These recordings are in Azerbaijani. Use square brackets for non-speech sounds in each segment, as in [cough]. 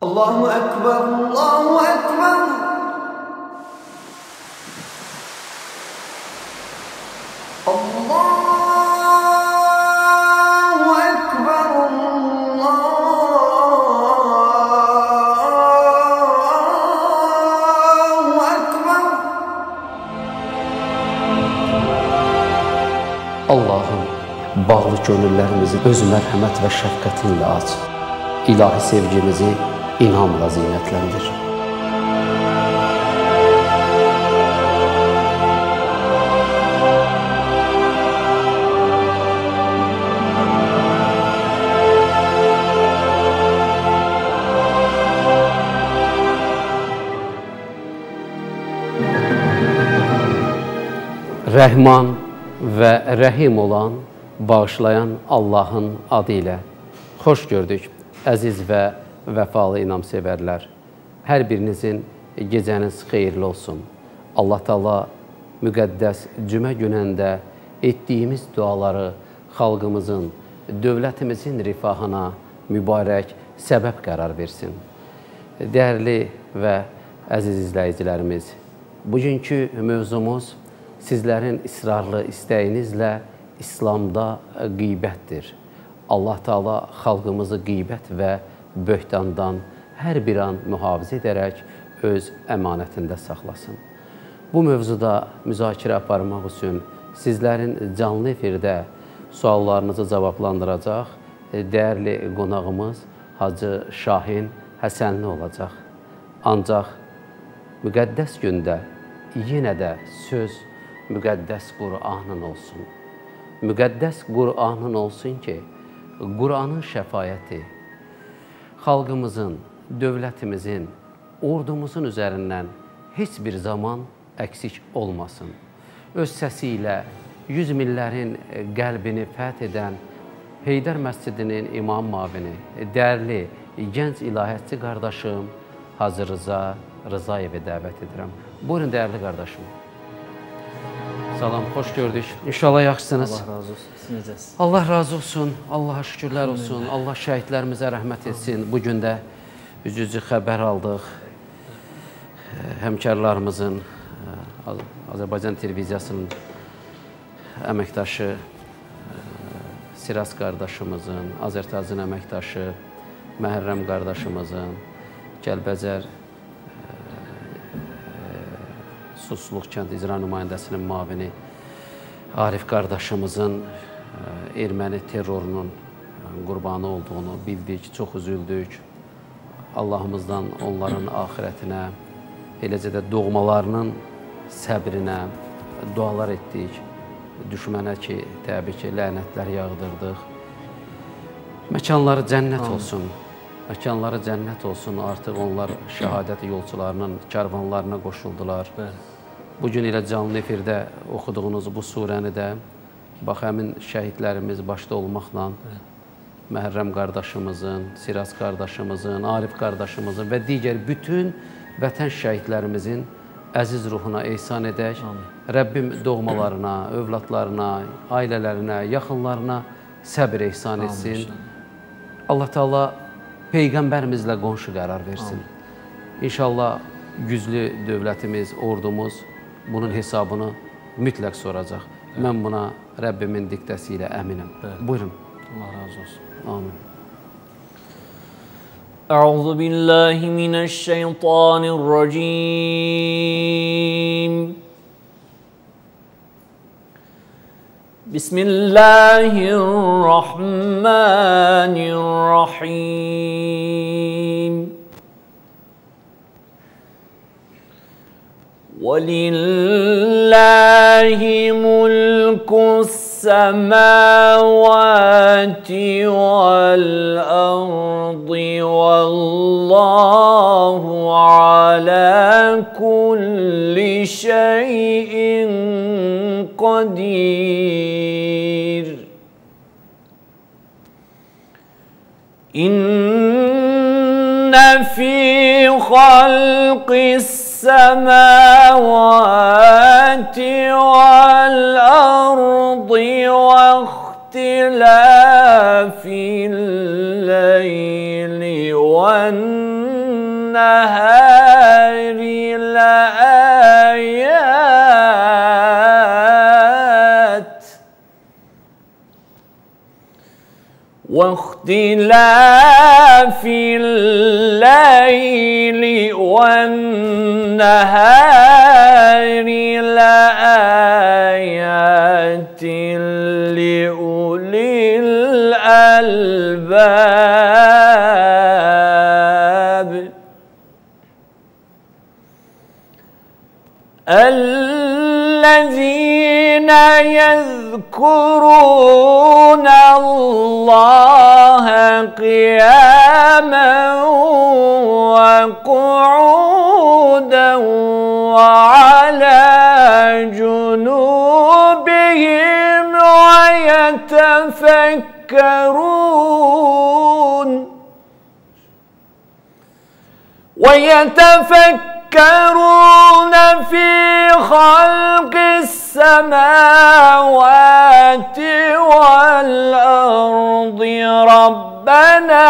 Allahu Ekber, Allahu Ekber. Allahu Ekber, Allahu Ekber. Allahım, bağlı gönüllərimizi öz mərhəmət və şəfqətinlə aç. İlahi sevgimizi inamla zinətləndir. Rəhman və Rəhim olan, bağışlayan Allahın adı ilə xoş gördük, əziz və vəfalı inamsevərlər. Hər birinizin gecəniz xeyirli olsun. Allah Taala müqəddəs cümə günəndə etdiyimiz duaları xalqımızın, dövlətimizin rifahına mübarək səbəb qərar versin. Dəyərli və əziz izləyicilərimiz, bugünkü mövzumuz sizlərin israrlı istəyinizlə İslamda qeybətdir. Allah Taala xalqımızı qeybət və böhtandan hər bir an mühafizə edərək öz əmanətində saxlasın. Bu mövzuda müzakirə aparmaq üçün sizlərin canlı efirdə suallarınızı cavablandıracaq dəyərli qonağımız Hacı Şahin Həsənli olacaq. Ancaq müqəddəs gündə yenə də söz müqəddəs Qur'anın olsun. Müqəddəs Qur'anın olsun ki, Qur'anın şəfayəti xalqımızın, dövlətimizin, ordumuzun üzərindən heç bir zaman əksik olmasın. Öz səsi ilə yüz minlərin qəlbini fəth edən Heydər məscidinin imam mavini, dərli, gənc ilahiyyətçi qardaşım Hacı Rıza Rızayevi dəvət edirəm. Buyurun, dəyərli qardaşım. Salam, xoş gördük. İnşallah yaxşısınız. Allah razı olsun. Siz necəsiniz? Allah razı olsun, Allaha şükürlər olsun, Allah şəhidlərimizə rəhmət etsin. Bu gün də üzücü xəbər aldıq. Həmkarlarımızın, Azərbaycan televiziyasının əməkdaşı, Siras qardaşımızın, Azərtazın əməkdaşı, Məhərrəm qardaşımızın, Gəlbəcər Susluq kənd icra nümayəndəsinin mavini Arif qardaşımızın ə, erməni terrorunun ə, qurbanı olduğunu bildik, çox üzüldük. Allahımızdan onların [clears throat] axirətinə, eləcə də doğmalarının səbrinə dualar etdik. Düşmənə ki, təbii ki, lənətlər yağdırdıq. Məkanları cənnət olsun. Məkanları cənnət olsun. Artıq onlar [clears throat] şəhadət yolçularının karvanlarına qoşuldular. Bəli. Bu gün elə canlı efirdə oxuduğunuz bu surəni də bax həmin şəhidlərimiz başda olmaqla Məhərrəm qardaşımızın, Siras qardaşımızın, Arif qardaşımızın və digər bütün vətən şəhidlərimizin əziz ruhuna ehsan edək. Amin. Rəbbim doğmalarına, övladlarına, ailələrinə, yaxınlarına səbr ehsan etsin. Allah Taala peyğəmbərimizlə qonşu qərar versin. İnşallah güclü dövlətimiz, ordumuz bunun hesabını mütləq soracaq. Mən buna Rəbbimin diktəsi ilə əminəm. Bəli. Buyurun. Allah razı olsun. Amin. أعوذ بالله من الشيطان الرجيم بسم الله الرحمن الرحيم ولله ملك السماوات والأرض والله على كل شيء قدير. في خلق السماوات والأرض واختلاف الليل والنهار لآيات واختلاف الليل والنهار لآيات لأولي الألباب. الذين يذكرون الله قياما وقعودا وعلى جنوبهم ويتفكرون ويتفكرون في خلق السماوات والأرض ربنا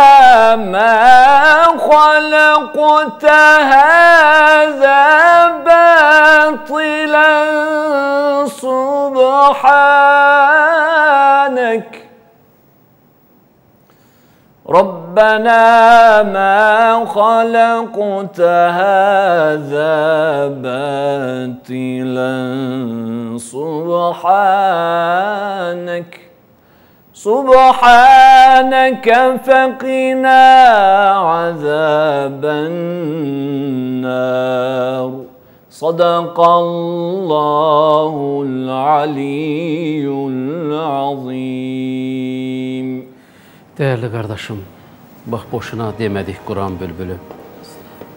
ما خلقت هذا باطلا سبحانك. ربنا ما خلقت هذا باطلا. سبحانك سبحانك فقنا عذاب النار. صدق الله العلي العظيم. Değerli kardeşim, bak boşuna demədik Quran bülbülü.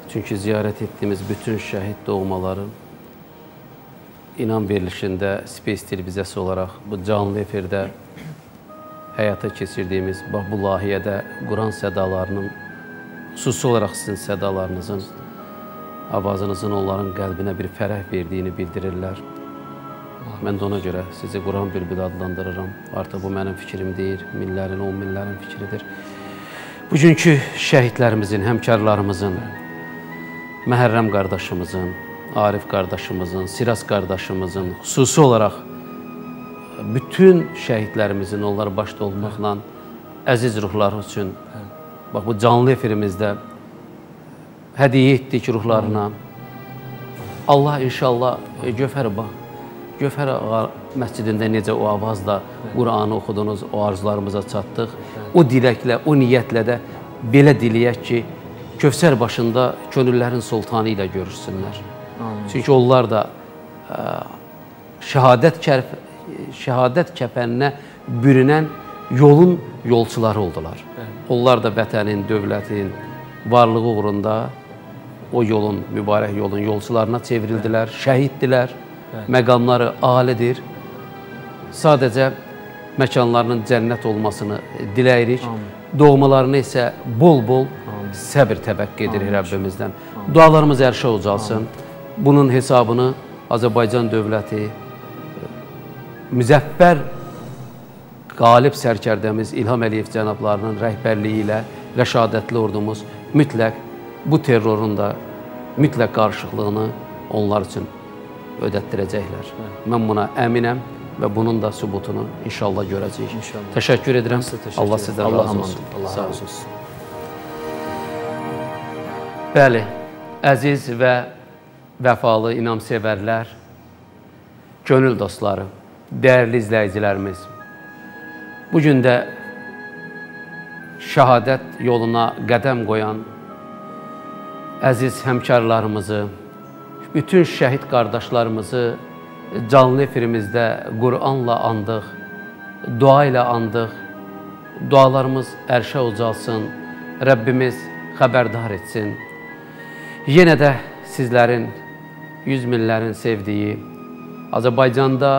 Çünki ziyarət etdiyimiz bütün şəhid doğmaları inan verilişində Space televiziyası olaraq bu canlı efirdə həyata keçirdiyimiz bax bu layihədə Quran sədalarının xüsusi olaraq sizin sədalarınızın avazınızın onların qəlbinə bir fərəh verdiyini bildirirlər. Mən də ona görə sizi Quran bülbülü adlandırıram. Artıq bu mənim fikrim deyil, minlərin, on minlərin fikridir. Bugünkü şəhidlərimizin, həmkarlarımızın, Məhərrəm qardaşımızın, Arif qardaşımızın, Siras qardaşımızın, xüsusi olaraq bütün şəhidlərimizin, onlar başda olmaqla əziz ruhları üçün bax bu canlı efirimizdə hədiyyə etdik ruhlarına. Allah inşallah e, Gövhər bax Gövhər ağa məscidində necə o avazla Quranı oxudunuz, o arzularımıza çatdıq. O diləklə, o niyyətlə də belə diləyək ki, Kövsər başında könüllərin sultanı ilə görüşsünlər. Çünki onlar da ə, şəhadət kərf şəhadət kəpəninə bürünən yolun yolçuları oldular. Onlar da vətənin, dövlətin varlığı uğrunda o yolun, mübarək yolun yolçularına çevrildilər, şəhiddirlər. Məqamları alidir. Sadəcə məkanlarının cənnət olmasını diləyirik. Doğmalarını isə bol-bol səbir təvəqqə edirik Rəbbimizdən. Dualarımız ərşə ucalsın. Bunun hesabını Azərbaycan dövləti müzəffər qalib sərkərdəmiz İlham Əliyev cənablarının rəhbərliyi ilə rəşadətli ordumuz mütləq bu terrorun da mütləq qarşılığını onlar üçün ödətdirəcəklər. Mən buna əminəm və bunun da sübutunu inşallah görəcəyik. İnşallah. Təşəkkür edirəm. Təşəkkür Allah sizdən Allah razı olsun. Allah razı olsun. Bəli, əziz və vəfalı inamsevərlər, könül dostları, dəyərli izləyicilərimiz, bu gün də şəhadət yoluna qədəm qoyan əziz həmkarlarımızı, bütün şəhid qardaşlarımızı canlı efirimizdə Quranla andıq, dua ilə andıq. Dualarımız ərşə ucalsın, Rəbbimiz xəbərdar etsin. Yenə də sizlərin, yüz minlərin sevdiyi, Azərbaycanda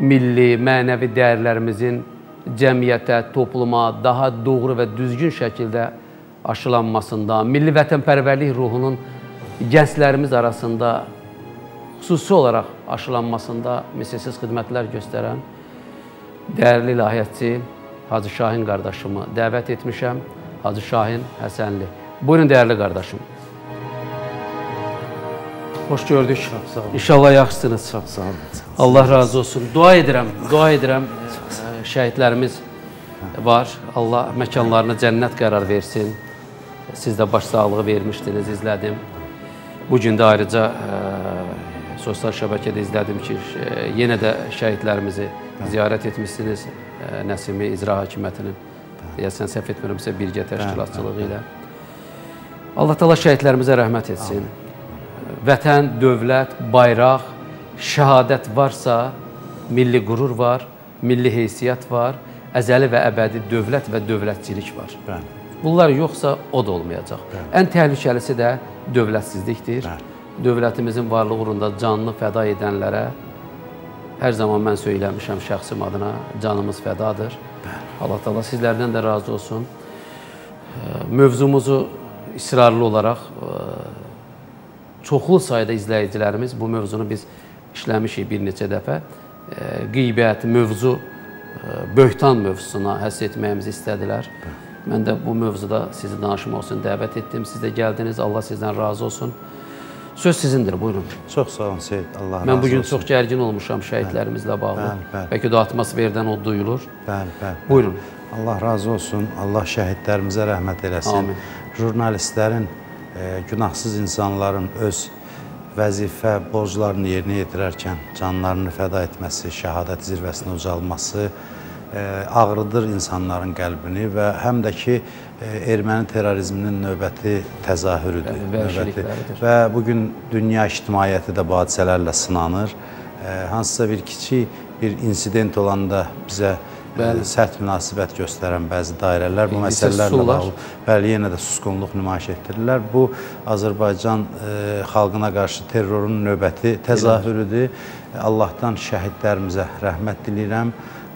milli, mənəvi dəyərlərimizin cəmiyyətə, topluma daha doğru və düzgün şəkildə aşılanmasında, milli vətənpərvərlik ruhunun gənclərimiz arasında xüsusi olaraq aşılanmasında misilsiz xidmətlər göstərən dəyərli layihətçi Hacı Şahin qardaşımı dəvət etmişəm. Hacı Şahin Həsənli. Buyurun dəyərli qardaşım. xoş gördük. sağ olun. İnşallah yaxşısınız. Çox sağ olun. Allah razı olsun. Dua edirəm, dua edirəm. Şəhidlərimiz var. Allah məkanlarına cənnət qərar versin. Siz də baş sağlığı vermişdiniz, izlədim. Bu gün də ayrıca ə, sosial şəbəkədə izlədim ki, ə, yenə də şəhidlərimizi ziyarət etmisiniz. Ə, Nəsimi İcra Hakimiyyətinin deyəsən səhv etmirəmsə birgə təşkilatçılığı ilə. Allah təala şəhidlərimizə rəhmət etsin. Vətən, dövlət, bayraq, şəhadət varsa, milli qürur var, milli heysiyyət var, əzəli və əbədi dövlət və dövlətçilik var. Bəli. Bunlar yoxsa o da olmayacaq. Ən təhlükəlisi də dövlətsizlikdir. Dövlətimizin varlığı uğrunda canını fəda edənlərə hər zaman mən söyləmişəm şəxsim adına canımız fədadır. Allah Taala sizlərdən də razı olsun. Mövzumuzu israrlı olaraq çoxlu sayda izləyicilərimiz bu mövzunu biz işləmişik bir neçə dəfə. Qeybət, mövzu, böhtan mövzusuna həsr etməyimizi istədilər. Mən də bu mövzuda sizi danışmaq üçün dəvət etdim. Siz də gəldiniz. Allah sizdən razı olsun. Söz sizindir. Buyurun. Çox sağ olun Seyid. Allah razı Mən bu gün olsun. çox gərgin olmuşam şəhidlərimizlə bağlı. Bəli, bəli. Bəlkə də atmosferdən o duyulur. Bəli, bəli. Buyurun. Allah razı olsun. Allah şəhidlərimizə rəhmət eləsin. Amin. Jurnalistlərin, e, günahsız insanların öz vəzifə, borclarını yerinə yetirərkən canlarını fəda etməsi, şəhadət zirvəsinə ucalması e, ağrıdır insanların qəlbini və həm də ki erməni terrorizminin növbəti təzahürüdür. Növbəti və bu gün dünya ictimaiyyəti də bu hadisələrlə sınanır. E, Hansısa bir kiçik bir insident olanda bizə Bəli. sərt münasibət göstərən bəzi dairələr bu məsələlərlə bağlı bəli yenə də susqunluq nümayiş etdirirlər. Bu Azərbaycan e, xalqına qarşı terrorun növbəti təzahürüdür. Allahdan şəhidlərimizə rəhmət diləyirəm.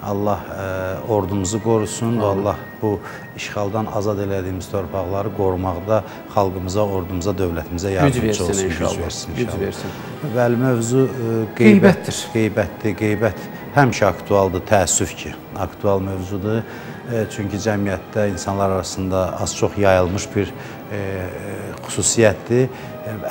Allah e, ordumuzu qorusun və Allah bu işğaldan azad elədiyimiz torpaqları qorumaqda xalqımıza, ordumuza, dövlətimizə Güc yardımcı olsun, inşallah. güc versin Güc inşallah. versin. Bəli, mövzu e, Qeybətdir. qeybətdir. Qeybətdir. Qeybət həmişə aktualdır, təəssüf ki, aktual mövzudur. E, Çünki cəmiyyətdə insanlar arasında az-çox yayılmış bir e, xüsusiyyətdir,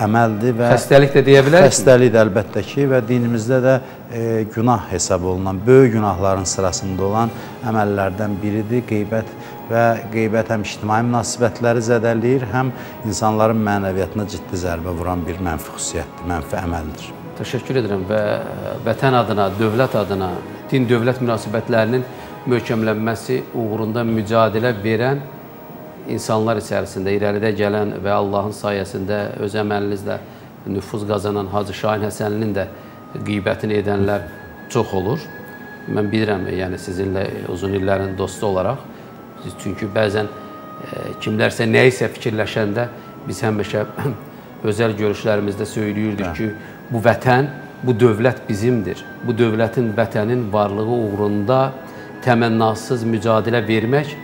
əməldir və Xəstəlik də deyə bilərik. Xəstəlik də əlbəttə ki və dinimizdə də e, günah hesab olunan, böyük günahların sırasında olan əməllərdən biridir qeybət və qeybət həm ictimai münasibətləri zədələyir, həm insanların mənəviyyatına ciddi zərbə vuran bir mənfi xüsusiyyətdir, mənfi əməldir. Təşəkkür edirəm və e, vətən adına, dövlət adına, din-dövlət münasibətlərinin möhkəmlənməsi uğrunda mücadilə verən insanlar içərisində irəlidə gələn və Allahın sayəsində öz əməlinizlə nüfuz qazanan Hacı Şahin Həsənlinin də qeybətini edənlər çox olur. Mən bilirəm, yəni sizinlə uzun illərin dostu olaraq, çünki bəzən e, kimlərsə nəyisə fikirləşəndə biz həmişə [coughs] özəl görüşlərimizdə söyləyirdik ki, bu vətən, bu dövlət bizimdir. Bu dövlətin, vətənin varlığı uğrunda təmənnasız mücadilə vermək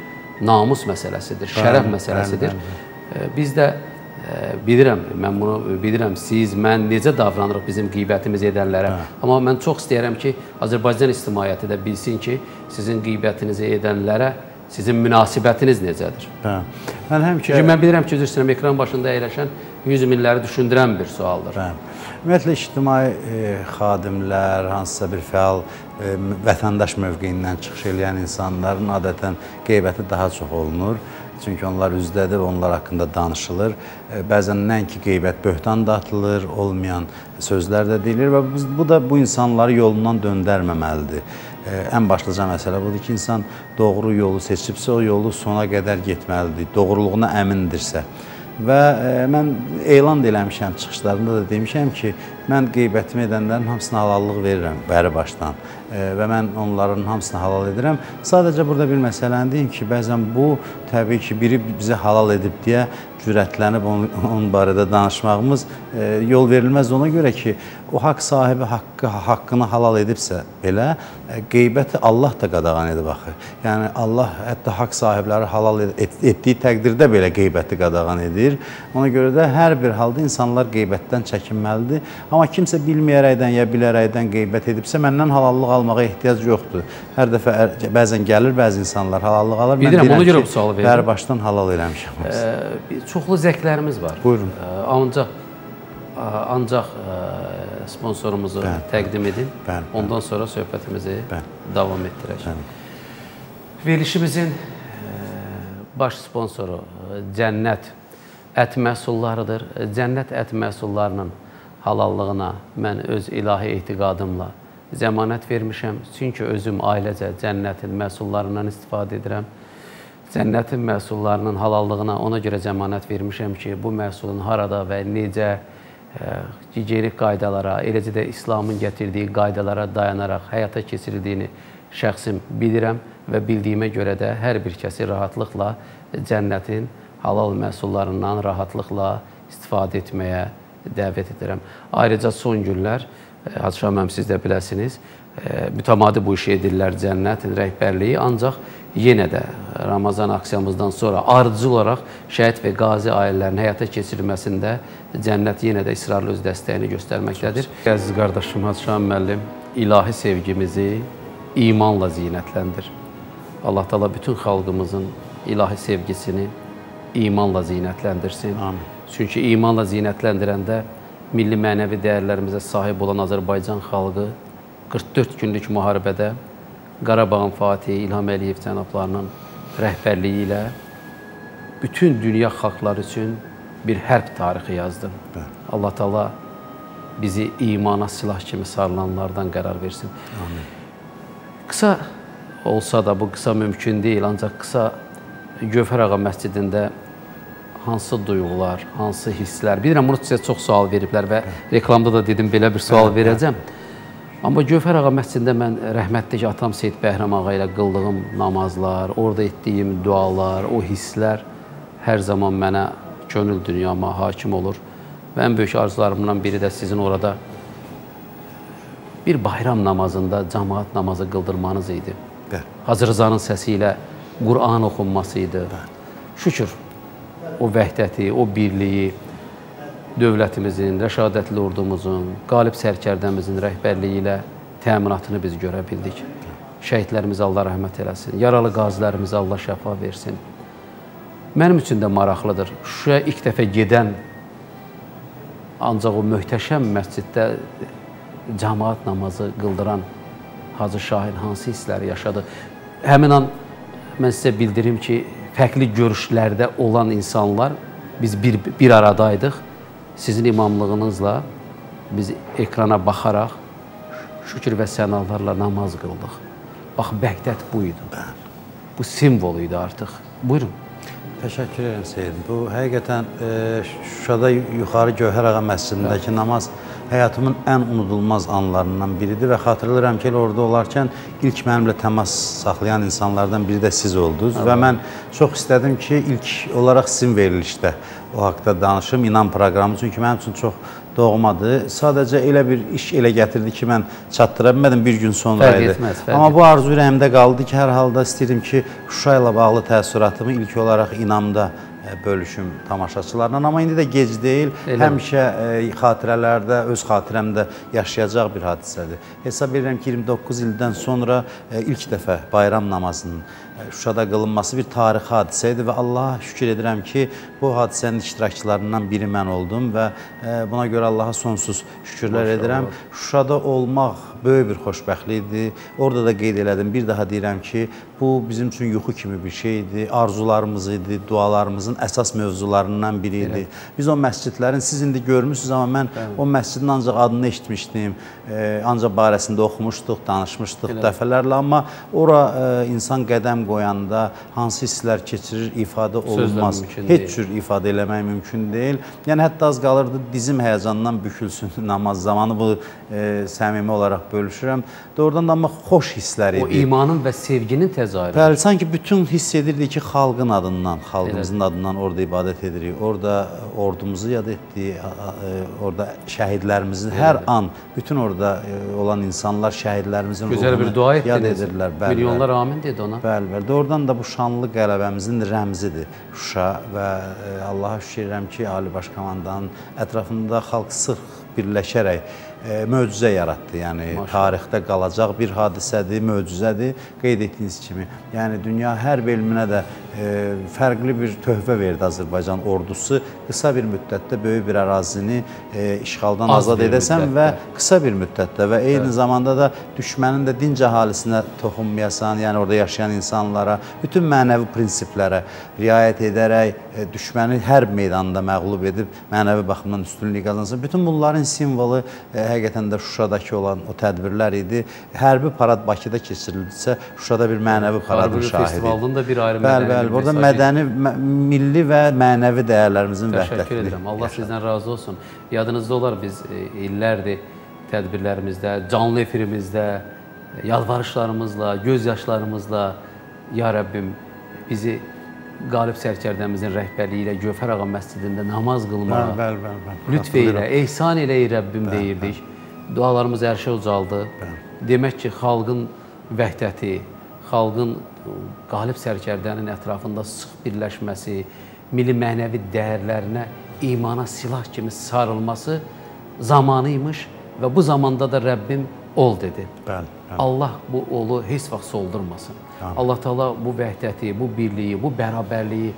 namus məsələsidir, şərəf Bəli, məsələsidir. bəli, E, Biz də e, bilirəm, mən bunu bilirəm, siz, mən necə davranırıq bizim qeybətimiz edənlərə. Amma mən çox istəyirəm ki, Azərbaycan ictimaiyyəti də bilsin ki, sizin qeybətinizi edənlərə sizin münasibətiniz necədir? Hə. Mən həmişə Çünki mən bilirəm ki, üzr istəyirəm, ekran başında əyləşən 100 minləri düşündürən bir sualdır. Bəli. Ümumiyyətlə ictimai e, xadimlər, hansısa bir fəal e, vətəndaş mövqeyindən çıxış edən insanların adətən qeybəti daha çox olunur. Çünki onlar üzdədir və onlar haqqında danışılır. E, Bəzən nəinki qeybət, böhtan da atılır, olmayan sözlər də deyilir və biz- bu da bu insanları yolundan döndərməməlidir. E, Ən başlıca məsələ budur ki, insan doğru yolu seçibsə, o yolu sona qədər getməlidir. Doğruluğuna əmindirsə. Və e, mən elan da eləmişəm çıxışlarında da demişəm ki, mən qeybətimi edənlərin hamısına halallıq verirəm bəri başdan e, və mən onların hamısını halal edirəm. Sadəcə burada bir məsələni deyim ki, bəzən bu təbii ki, biri bizə halal edib deyə cürətlənib onun, onun barədə danışmağımız e, yol verilməz ona görə ki, o haqq sahibi haqqı haqqını halal edibsə belə e, qeybəti Allah da qadağan edib axı. Yəni Allah hətta haqq sahibləri halal et, et, etdiyi təqdirdə belə qeybəti qadağan edir. Ona görə də hər bir halda insanlar qeybətdən çəkinməlidir. Amma kimsə bilməyərəkdən ya bilərəkdən qeybət edibsə məndən halallıq almağa ehtiyac yoxdur. Hər dəfə bəzən gəlir bəzi insanlar halallıq alır. Bilirəm, ona görə bu sualı verdim. Bəri başdan halal eləmişəm. Ə, bir çoxlu zəqlərimiz var. Buyurun. Ancaq ancaq sponsorumuzu Bəli, təqdim edin. bəli, bəli. Ondan sonra söhbətimizi Bəli. davam etdirək. Bəli. Verilişimizin baş sponsoru Cənnət ət məhsullarıdır. Cənnət ət məhsullarının halallığına mən öz ilahi etiqadımla zəmanət vermişəm. Çünki özüm ailəcə Cənnətin məhsullarından istifadə edirəm. Cənnətin məhsullarının halallığına ona görə zəmanət vermişəm ki, bu məhsulun harada və necə ə, gigiyenik qaydalara, eləcə də İslamın gətirdiyi qaydalara dayanaraq həyata keçirildiyini şəxsim bilirəm və bildiyimə görə də hər bir kəsi rahatlıqla cənnətin halal məhsullarından rahatlıqla istifadə etməyə dəvət edirəm. Ayrıca son günlər e, Hacı Şah müəllim siz də biləsiniz, e, mütəmadi bu işi edirlər cənnətin rəhbərliyi, ancaq yenə də Ramazan aksiyamızdan sonra ardıcıl olaraq şəhid və qazi ailələrinin həyata keçirilməsində cənnət yenə də israrlı öz dəstəyini göstərməkdədir. Əziz qardaşım Hacı Şah müəllim, ilahi sevgimizi imanla zinətləndir. Allah Taala bütün xalqımızın ilahi sevgisini imanla zinətləndirsin. Amin. Çünki imanla zinətləndirəndə milli mənəvi dəyərlərimizə sahib olan Azərbaycan xalqı 44 günlük müharibədə Qarabağın Fatihi İlham Əliyev cənablarının rəhbərliyi ilə bütün dünya xalqları üçün bir hərb tarixi yazdı. Allah Taala bizi imana silah kimi sarılanlardan qərar versin. Amin. Qısa olsa da bu qısa mümkün deyil, ancaq qısa Gövhər ağa məscidində hansı duyğular, hansı hisslər. Bilirəm bunu sizə çox sual veriblər və reklamda da dedim belə bir sual verəcəm. Amma Gövhər ağa məscidində mən rəhmətlik atam Seyid Bəhram ağa ilə qıldığım namazlar, orada etdiyim dualar, o hisslər hər zaman mənə könül dünyama hakim olur. Və ən böyük arzularımdan biri də sizin orada bir bayram namazında cəmaat namazı qıldırmanız idi. Bəli. Hacı Rızanın səsi ilə Qur'an oxunması idi. Şükür o vəhdəti, o birliyi dövlətimizin, rəşadətli ordumuzun, qalib sərkərdəmizin rəhbərliyi ilə təminatını biz görə bildik. Şəhidlərimizə Allah rəhmət eləsin. Yaralı qazilərimizə Allah şəfa versin. Mənim üçün də maraqlıdır. Şuşaya ilk dəfə gedən ancaq o möhtəşəm məsciddə cəmaat namazı qıldıran Hacı Şahin hansı hissləri yaşadı? Həmin an mən sizə bildirim ki, fərqli görüşlərdə olan insanlar biz bir bir aradaydıq. Sizin imamlığınızla biz ekrana baxaraq şükür və sənalarla namaz qıldıq. Bax Bəgdad bu idi. Bu simvol idi artıq. Buyurun. Təşəkkür edirəm Seyid. Bu həqiqətən e, Şuşada yuxarı Gövhər ağa məscidindəki namaz həyatımın ən unudulmaz anlarından biridir və xatırlayıram ki, orada olarkən ilk mənimlə təmas saxlayan insanlardan biri də siz oldunuz və mən çox istədim ki, ilk olaraq sizin verilişdə o haqqda danışım, inan proqramı çünki mənim üçün çox doğmadır. Sadəcə elə bir iş elə gətirdi ki, mən çatdıra bilmədim bir gün sonra Fərq idi. etməz, fərq Amma bu arzu ürəyimdə qaldı ki, hər halda istəyirəm ki, Şuşa ilə bağlı təəssüratımı ilk olaraq inamda e, bölüşüm tamaşaçılarla. Amma indi də gec deyil. Elə. Həmişə e, xatirələrdə, öz xatirəmdə yaşayacaq bir hadisədir. Hesab edirəm ki, 29 ildən sonra e, ilk dəfə bayram namazının Şuşada qılınması bir tarixi hadisə idi və Allaha şükür edirəm ki, bu hadisənin iştirakçılarından biri mən oldum və e, buna görə Allaha sonsuz şükürlər edirəm. Şuşada olmaq böyük bir xoşbəxtlikdir. Orada da qeyd elədim. Bir daha deyirəm ki, bu bizim üçün yuxu kimi bir şeydir. Arzularımız idi, dualarımızın əsas mövzularından biri idi. Biz o məscidlərin siz indi görmüsüz amma mən o məscidin ancaq adını eşitmişdim. E, ancaq barəsində oxumuşduq, danışmışdıq dəfələrlə, amma ora e, insan qədəm qoyanda hansı hisslər keçirir, ifadə olunmaz. Heç deyil. cür ifadə eləmək mümkün deyil. Yəni hətta az qalırdı dizim həyəcandan bükülsün [laughs] namaz zamanı bu e, səmimi olaraq bölüşürəm. Doğrudan da amma xoş hisslər O idi. imanın və sevginin təzahürü. Bəli, sanki bütün hiss edirdik ki, xalqın adından, xalqımızın adından orada ibadət edirik. Orada ordumuzu yad etdik, e, orada şəhidlərimizi hər an bütün orada e, olan insanlar şəhidlərimizin Gözəl bir dua yad etdiniz. edirlər. Bəli, Milyonlar amin dedi ona. Bəli, bəli. Doğrudan da bu şanlı qələbəmizin rəmzidir Şuşa və e, Allaha şükür edirəm ki, Ali Baş Komandanın ətrafında xalq sırf birləşərək möcüzə yaratdı. Yəni Maşallah. tarixdə qalacaq bir hadisədir, möcüzədir. Qeyd etdiyiniz kimi. Yəni dünya hərb elminə də e, fərqli bir töhfə verdi Azərbaycan ordusu. Qısa bir müddətdə böyük bir ərazini e, işğaldan Az azad edəsən müddətdə. və qısa bir müddətdə və eyni zamanda da düşmənin də dinc əhalisinə toxunmayasan, yəni orada yaşayan insanlara, bütün mənəvi prinsiplərə riayət edərək e, düşməni hərb meydanında məğlub edib mənəvi baxımdan üstünlük qazansın. Bütün bunların simvolu e, həqiqətən də Şuşadakı olan o tədbirlər idi. Hərbi parad Bakıda keçirildisə, Şuşada bir mənəvi paradın şahidi. festivalının da bir ayrı Bəli, mədəni bəli. bir Burada mədəni, mə- milli və mənəvi dəyərlərimizin Təşəkkür vəhdətini. edirəm. Allah sizdən razı olsun. Yadınızda olar biz e, illərdir tədbirlərimizdə, canlı efirimizdə, e, yalvarışlarımızla, göz yaşlarımızla ya Rəbbim bizi Qalib Sərkərdəmizin rəhbərliyi ilə Gövhər ağa məscidində namaz qılmağa Bəli, bəli, bəli. bəli. lütf eylə, ehsan elə ey Rəbbim deyirdik. Dualarımız ərşə ucaldı. Demək ki, xalqın vəhdəti, xalqın qalib sərkərdənin ətrafında sıx birləşməsi, milli mənəvi dəyərlərinə, imana silah kimi sarılması zamanı imiş və bu zamanda da Rəbbim ol dedi. Bəli, bəli. Allah bu olu heç vaxt soldurmasın. Allah Taala bu vəhdəti, bu birliyi, bu bərabərliyi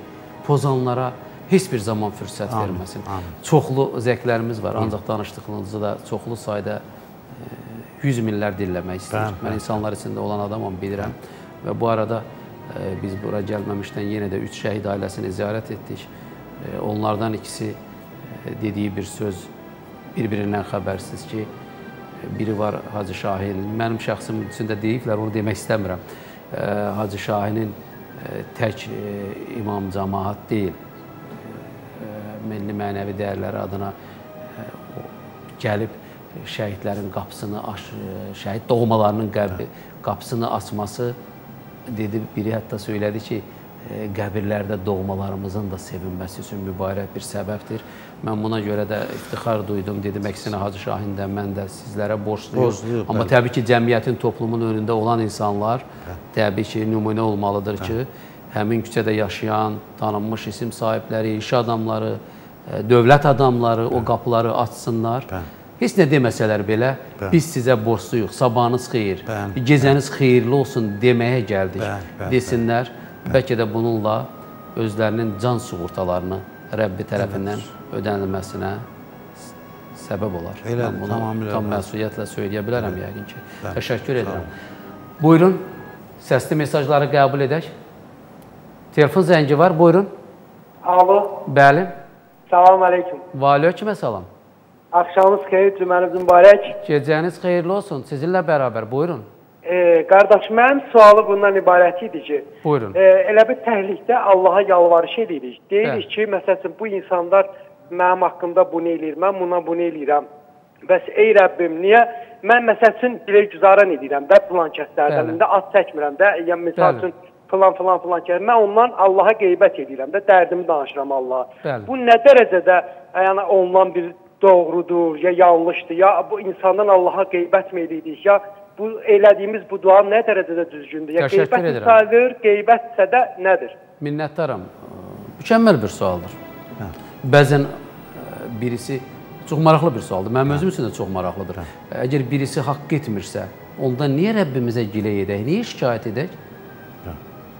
pozanlara heç bir zaman fürsət verməsin. Çoxlu zəvqlərimiz var, ancaq danışdığınızda da çoxlu sayda e, 100 minlər dinləmək istəyir. Mən insanlar içində olan adamam, bilirəm. Və bu arada e, biz bura gəlməmişdən yenə də üç şəhid ailəsini ziyarət etdik. E, Onlardan ikisi e, dediyi bir söz bir-birindən xəbərsiz ki, biri var Hacı Şahin. Mənim şəxsim üçün də deyiblər, onu demək istəmirəm. Hacı Şahinin e, tək e, imam cəmaat deyil. Milli mənəvi dəyərləri adına e, gəlib şəhidlərin qapısını şəhid doğmalarının qəbri qapısını açması dedi, biri hətta söylədi ki, qəbirlərdə doğmalarımızın da sevinməsi üçün mübarək bir səbəbdir. Mən buna görə də iftixar duydum. Dedim, əksinə Hacı Şahin də, mən də sizlərə. Borcluyuq, Amma bəli. təbii ki, cəmiyyətin, toplumun önündə olan insanlar təbii ki, nümunə olmalıdır ki, həmin küçədə yaşayan, tanınmış isim sahibləri, iş adamları, e, dövlət adamları o qapıları açsınlar. Heç nə deməsələr belə, biz sizə borcluyuq, sabahınız xeyir, Bəli, gecəniz xeyirli olsun deməyə gəldik Bəli, bəli, desinlər. Bəlkə də bununla özlərinin can sığortalarını Rəbbi tərəfindən ödənilməsinə s- səbəb olar. Elə, Mən bunu tamamilə tam bəli. məsuliyyətlə söyləyə bilərəm yəqin ki. Təşəkkür edirəm. Buyurun, səsli mesajları qəbul edək. Telefon zəngi var, buyurun. Alo, Bəli. salam aleyküm. Və aleyküm salam. Axşamınız xeyir, cümləniz mübarək. Gecəniz xeyirli olsun. Sizinlə bərabər. Buyurun. E, qardaş, mənim sualı bundan ibarət idi ki, Buyurun. e, elə bir təhlikdə Allaha yalvarış edirik. Deyirik Hə. ki, məsələn, bu insanlar mənim haqqımda bunu eləyir, mən buna bunu eləyirəm. Bəs ey Rəbbim, niyə mən məsəl üçün dilə güzaran edirəm də plan kəslərdən, Bəli. indi ad çəkmirəm də, yəni misal Bəli. üçün filan filan filan kəs. Mən ondan Allaha qeybət edirəm də, dərdimi danışıram Allaha. Bəli. Bu nə dərəcədə yəni olunan bir doğrudur, ya yanlışdır, ya bu insandan Allaha qeybət mi edirik, ya bu elədiyimiz bu dua nə dərəcədə düzgündür? Ya qeybət sayılır, qeybətsə də nədir? Minnətdaram. Mükəmməl bir sualdır. Bəzən ə, birisi çox maraqlı bir sualdır. Mənim özüm üçün də çox maraqlıdır. Əgər birisi haqq etmirsə, onda niyə Rəbbimizə gilə edək? Niyə şikayət edək?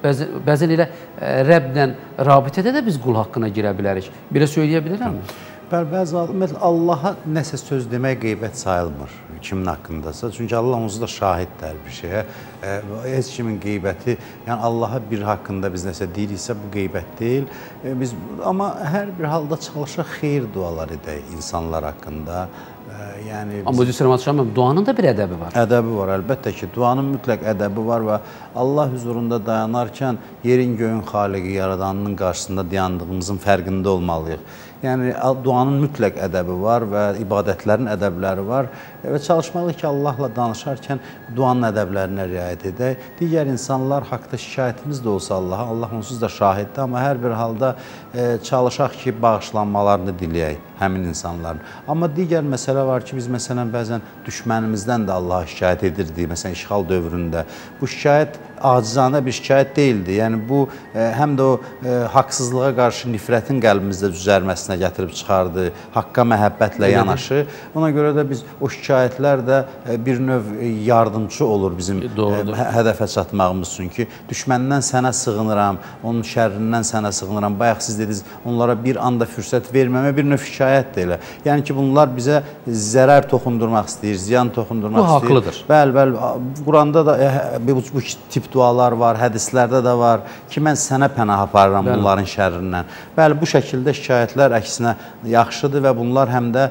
Bəzən bəzən elə ə, Rəbblə rabitədə də biz qul haqqına girə bilərik. Belə söyləyə bilərəmmi? Bəzi ümumiyyətlə Allaha nəsə söz demək qeybət sayılmır kimin haqqındasa. Çünki Allah onsuz da şahiddir bir şeyə. E, heç kimin qeybəti, yəni Allaha bir haqqında biz nəsə deyiriksə bu qeybət deyil. E, biz amma hər bir halda çalışaq xeyir dualar edək insanlar haqqında. E, yəni biz- Amma özü sırmaçamam, duanın da bir ədəbi var. Ədəbi var, əlbəttə ki, duanın mütləq ədəbi var və Allah huzurunda dayanarkən yerin göyün xaliqi yaradanının qarşısında dayandığımızın fərqində olmalıyıq. Yəni duanın mütləq ədəbi var və ibadətlərin ədəbləri var E, və çalışmalıyıq ki, Allahla danışarkən duanın ədəblərinə riayət edək. Digər insanlar haqqında şikayətimiz də olsa Allaha, Allah onsuz da şahiddir, amma hər bir halda e, çalışaq ki, bağışlanmalarını diləyək. Həmin insanların. Amma digər məsələ var ki, biz məsələn bəzən düşmənimizdən də Allaha şikayət edirdik. Məsələn, işğal dövründə bu şikayət acizanə bir şikayət deyildi. Yəni bu e, həm də o e, haqsızlığa qarşı nifrətin qəlbimizdə cüzərməsinə gətirib çıxardı. Haqqa məhəbbətlə yanaşı. Ona görə də biz o şikayətlər də e, bir növ yardımçı olur bizim Doğrudur. hə- hədəfə çatmağımız üçün ki, düşməndən sənə sığınıram, onun şərrindən sənə sığınıram. Bayaq siz dediniz, onlara bir anda fürsət verməmə bir növ şikayətdir elə. Yəni ki, bunlar bizə zərər toxundurmaq istəyir, ziyan toxundurmaq Bu istəyir. haqlıdır. Bəli, bəli. Quranda da e, bu, bu tip dualar var, hədislərdə də var ki, mən sənə pənah aparıram Bəli. bunların şərrindən. Bəli, bu şəkildə şikayətlər əksinə yaxşıdır və bunlar həm də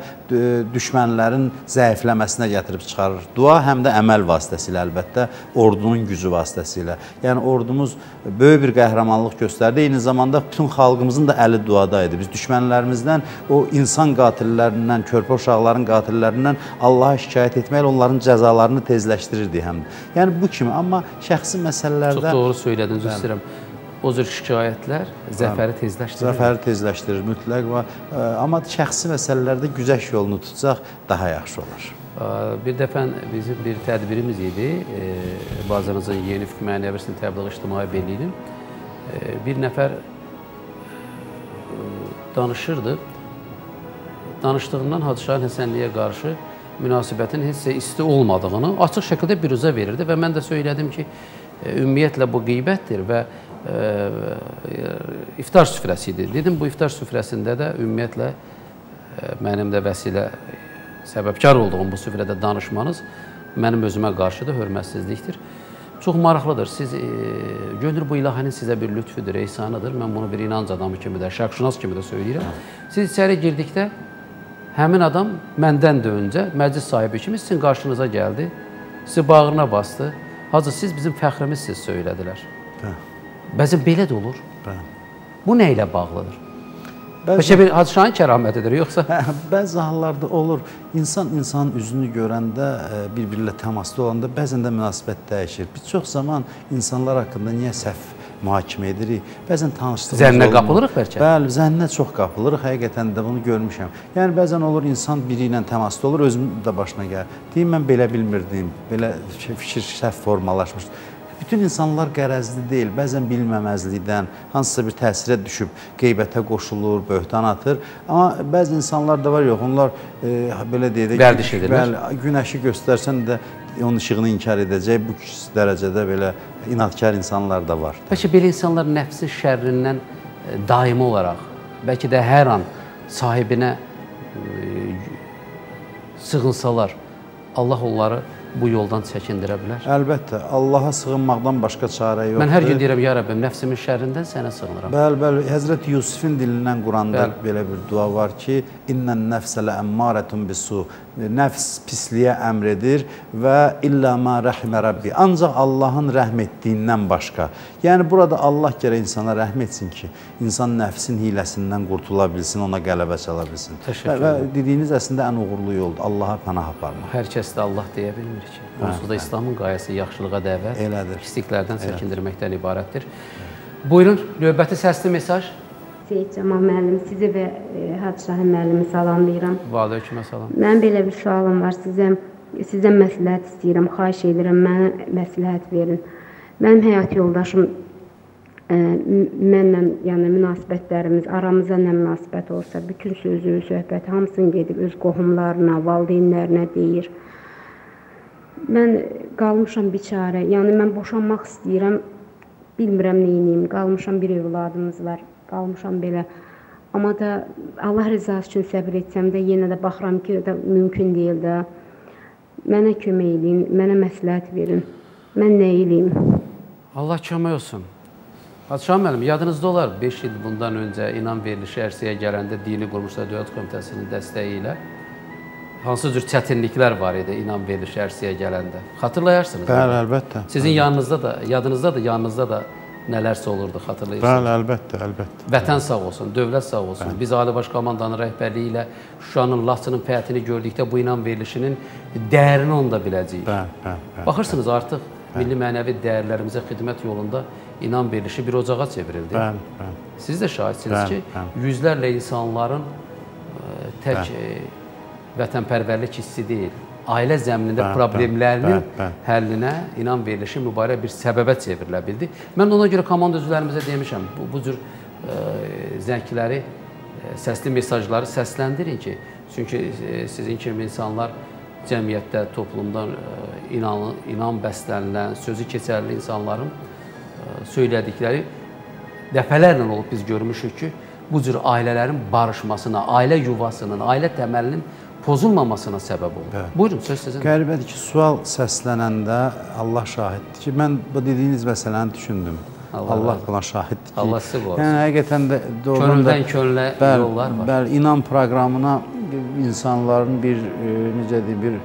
düşmənlərin zəifləməsinə gətirib çıxarır. Dua həm də əməl vasitəsilə əlbəttə, ordunun gücü vasitəsilə. Yəni ordumuz böyük bir qəhrəmanlıq göstərdi. Eyni zamanda bütün xalqımızın da əli duada idi. Biz düşmənlərimizdən, o insan qatillərindən, körpə uşaqların qatillərindən Allaha şikayət etməklə onların cəzalarını tezləşdirirdik həm də. Yəni bu kimi, amma şəxsi Çox məsələlərdə doğru söylədiniz, üzr istəyirəm. O cür şikayətlər zəfəri tezləşdirir. zəfəri tezləşdirir mütləq və amma şəxsi məsələlərdə güzəşt yolunu tutsaq daha yaxşı olar. Bir dəfə bizim bir tədbirimiz idi. Bazarımızın yeni Fiqh Mənəviyyəsinin Təbliğ İctimai Birliyinin bir nəfər danışırdı. Danışdığından Hacı Şahin Həsənliyə qarşı münasibətin heç isti olmadığını açıq şəkildə biruzə verirdi və mən də söylədim ki, ümumiyyətlə bu qeybətdir və e, iftar süfrəsi idi. Dedim bu iftar süfrəsində də ümumiyyətlə mənim də vəsilə səbəbkar olduğum bu süfrədə danışmanız mənim özümə qarşı da hörmətsizlikdir. Çox maraqlıdır. Siz e, görünür bu ilahənin sizə bir lütfüdür, ehsanıdır. Mən bunu bir inanc adamı kimi də, şərqşünas kimi də söyləyirəm. Siz içəri girdikdə həmin adam məndən də öncə məclis sahibi kimi sizin qarşınıza gəldi, sizi bağrına bastı. Hacı siz bizim fəxrimizsiz söylədilər. Bəli. Bəzən belə də olur. Bəli. Bu nə ilə bağlıdır? Bəzən- Bəlkə bir Hacı Şahin kəramətidir, yoxsa Hə, bəzi hallarda olur. İnsan insanın üzünü görəndə, ə, bir-biri ilə təmasda olanda bəzən də münasibət dəyişir. Biz çox zaman insanlar haqqında niyə səhv mühakimə edirik? Bəzən tanışdığımız Zənnə olmur. qapılırıq bəlkə? Bəli, zənnə çox qapılırıq. Həqiqətən də bunu görmüşəm. Yəni bəzən olur insan biri ilə təmasda olur, özüm də başına gəlir. Deyim mən belə bilmirdim. Belə fikir səhv formalaşmış. Bütün insanlar qərəzli deyil. Bəzən bilməməzlikdən, hansısa bir təsirə düşüb qeybətə qoşulur, böhtan atır. Amma bəzi insanlar da var, yox, onlar e, belə deyək də Vərdiş edirlər. Bəli, günəşi göstərsən də onun işığını inkar edəcək bu dərəcədə belə inadkar insanlar da var. Bəlkə belə insanlar nəfsin şərrindən e, daimi olaraq, bəlkə də hər an sahibinə e, sığınsalar, Allah onları bu yoldan çəkindirə bilər. Əlbəttə, Allaha sığınmaqdan başqa çarə yoxdur. Mən hər gün deyirəm, ya Rəbbim, nəfsimin şərrindən sənə sığınıram. Bəli, bəli. Həzrət Yusifin dilindən Quranda Bəli. belə bir dua var ki, İnnən nəfsə ləəmmarətun bisu. Nəfs pisliyə əmr edir və illə ma rəhmə Rabbi. Ancaq Allahın rəhm etdiyindən başqa. Yəni burada Allah gərək insana rəhm etsin ki, insan nəfsin hiləsindən qurtula bilsin, ona qələbə çala bilsin. Və, və dediyiniz əslində ən uğurlu yoldur. Allaha pənah aparmaq. Hər kəs də Allah deyə bilmir ki. Onsuz da İslamın qayəsi yaxşılığa dəvət, pisliklərdən çəkindirməkdən ibarətdir. Buyurun, növbəti səsli mesaj. Seyid Cəmal müəllim, sizi və e, Hacı Şahin müəllimi salamlayıram. Valeyküm salam. Mənim belə bir sualım var sizə. Sizdən məsləhət istəyirəm, xahiş edirəm, mənə məsləhət verin. Mənim həyat yoldaşım ə, mənlə, yəni münasibətlərimiz, aramızda nə münasibət olsa, bütün sözü, söhbəti hamısını gedib öz qohumlarına, valideynlərinə deyir. Mən qalmışam biçarə. Yəni mən boşanmaq istəyirəm. Bilmirəm nə edeyim. Qalmışam bir övladımız var. Qalmışam belə. Amma da Allah rızası üçün səbr etsəm də yenə də baxıram ki, da mümkün deyil də. Mənə kömək edin, mənə məsləhət verin. Mən nə edeyim? Allah kömək olsun. Hacı müəllim, yadınızda olar 5 il bundan öncə inan verilişi ərsəyə gələndə Dini Quruluşlar Dövlət Komitəsinin dəstəyi ilə hansı cür çətinliklər var idi inan verilişi ərsəyə gələndə? Xatırlayarsınız? Bəli, əlbəttə. Sizin yanınızda da, yadınızda da, yanınızda da nələrsə olurdu, xatırlayırsınız? Bəli, əlbəttə, əlbəttə. Vətən sağ olsun, dövlət sağ olsun. Biz Ali Baş Komandanın rəhbərliyi ilə Şuşanın, Laçının fəthini gördükdə bu inan verilişinin dəyərini onda biləcəyik. Bəli, bəli, bəli. Baxırsınız artıq milli mənəvi dəyərlərimizə xidmət yolunda inan verilişi bir ocağa çevrildi. Bəli, bəli. Siz də şahidsiniz Bəli, ki, bəli. yüzlərlə insanların ə, tək e, vətənpərvərlik hissi deyil, ailə zəminində Bəli, problemlərinin bəli, bəli. həllinə inan verilişi mübarək bir səbəbə çevrilə bildi. Mən ona görə komanda üzvlərimizə demişəm, bu, bu cür ə, zəngləri, ə, səsli mesajları səsləndirin ki, çünki ə, sizin kimi insanlar cəmiyyətdə, toplumda inan, inan bəslənilən, sözü keçərli insanların söylədikləri dəfələrlə olub biz görmüşük ki, bu cür ailələrin barışmasına, ailə yuvasının, ailə təməlinin pozulmamasına səbəb olur. Bəli. Buyurun, söz sizin. Qəribədir ki, sual səslənəndə Allah şahiddir ki, mən bu dediyiniz məsələni düşündüm. Allah Allah, buna şahiddir ki. Allah sizə qulaq Yəni həqiqətən də doğrudan da Könüldən könülə bəli, yollar var. Bəli, inan proqramına insanların bir e, necə deyim, bir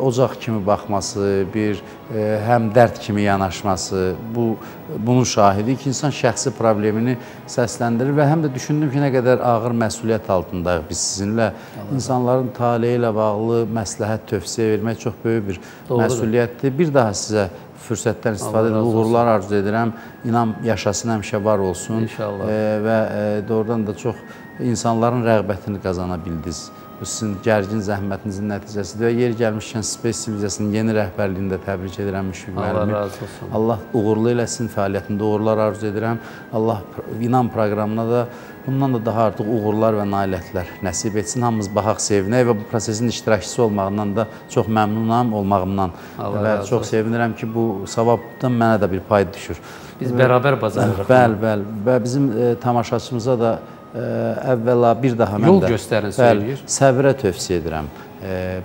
ocaq kimi baxması, bir e, həm dərd kimi yanaşması, bu bunun şahidi ki, insan şəxsi problemini səsləndirir və həm də düşündüm ki, nə qədər ağır məsuliyyət altındayıq biz sizinlə. İnsanların taleyi ilə bağlı məsləhət tövsiyə vermək çox böyük bir Doğrudur. məsuliyyətdir. Bir daha sizə fürsətdən istifadə olsun. uğurlar arzu edirəm. İnan yaşasın həmişə var olsun. İnşallah. E, və e, doğrudan da çox insanların rəğbətini qazana bildiniz. Bu sizin gərgin zəhmətinizin nəticəsidir və yer gəlmişkən Space Civilizasının yeni rəhbərliyini də təbrik edirəm Müşfiq Allah müəllimi. razı olsun. Allah uğurlu eləsin fəaliyyətində uğurlar arzu edirəm. Allah inan proqramına da bundan da daha artıq uğurlar və nailiyyətlər nəsib etsin. Hamımız baxaq, sevinək və bu prosesin iştirakçısı olmağından da çox məmnunam olmağımdan Allah və çox sevinirəm ki, bu savabdan mənə də bir pay düşür. Biz bərabər bacarırıq. Bəli, bəli. Və bizim e, tamaşaçımıza da əvvəla bir daha mən Yol də göstərin söyləyir. səbrə tövsiyə edirəm.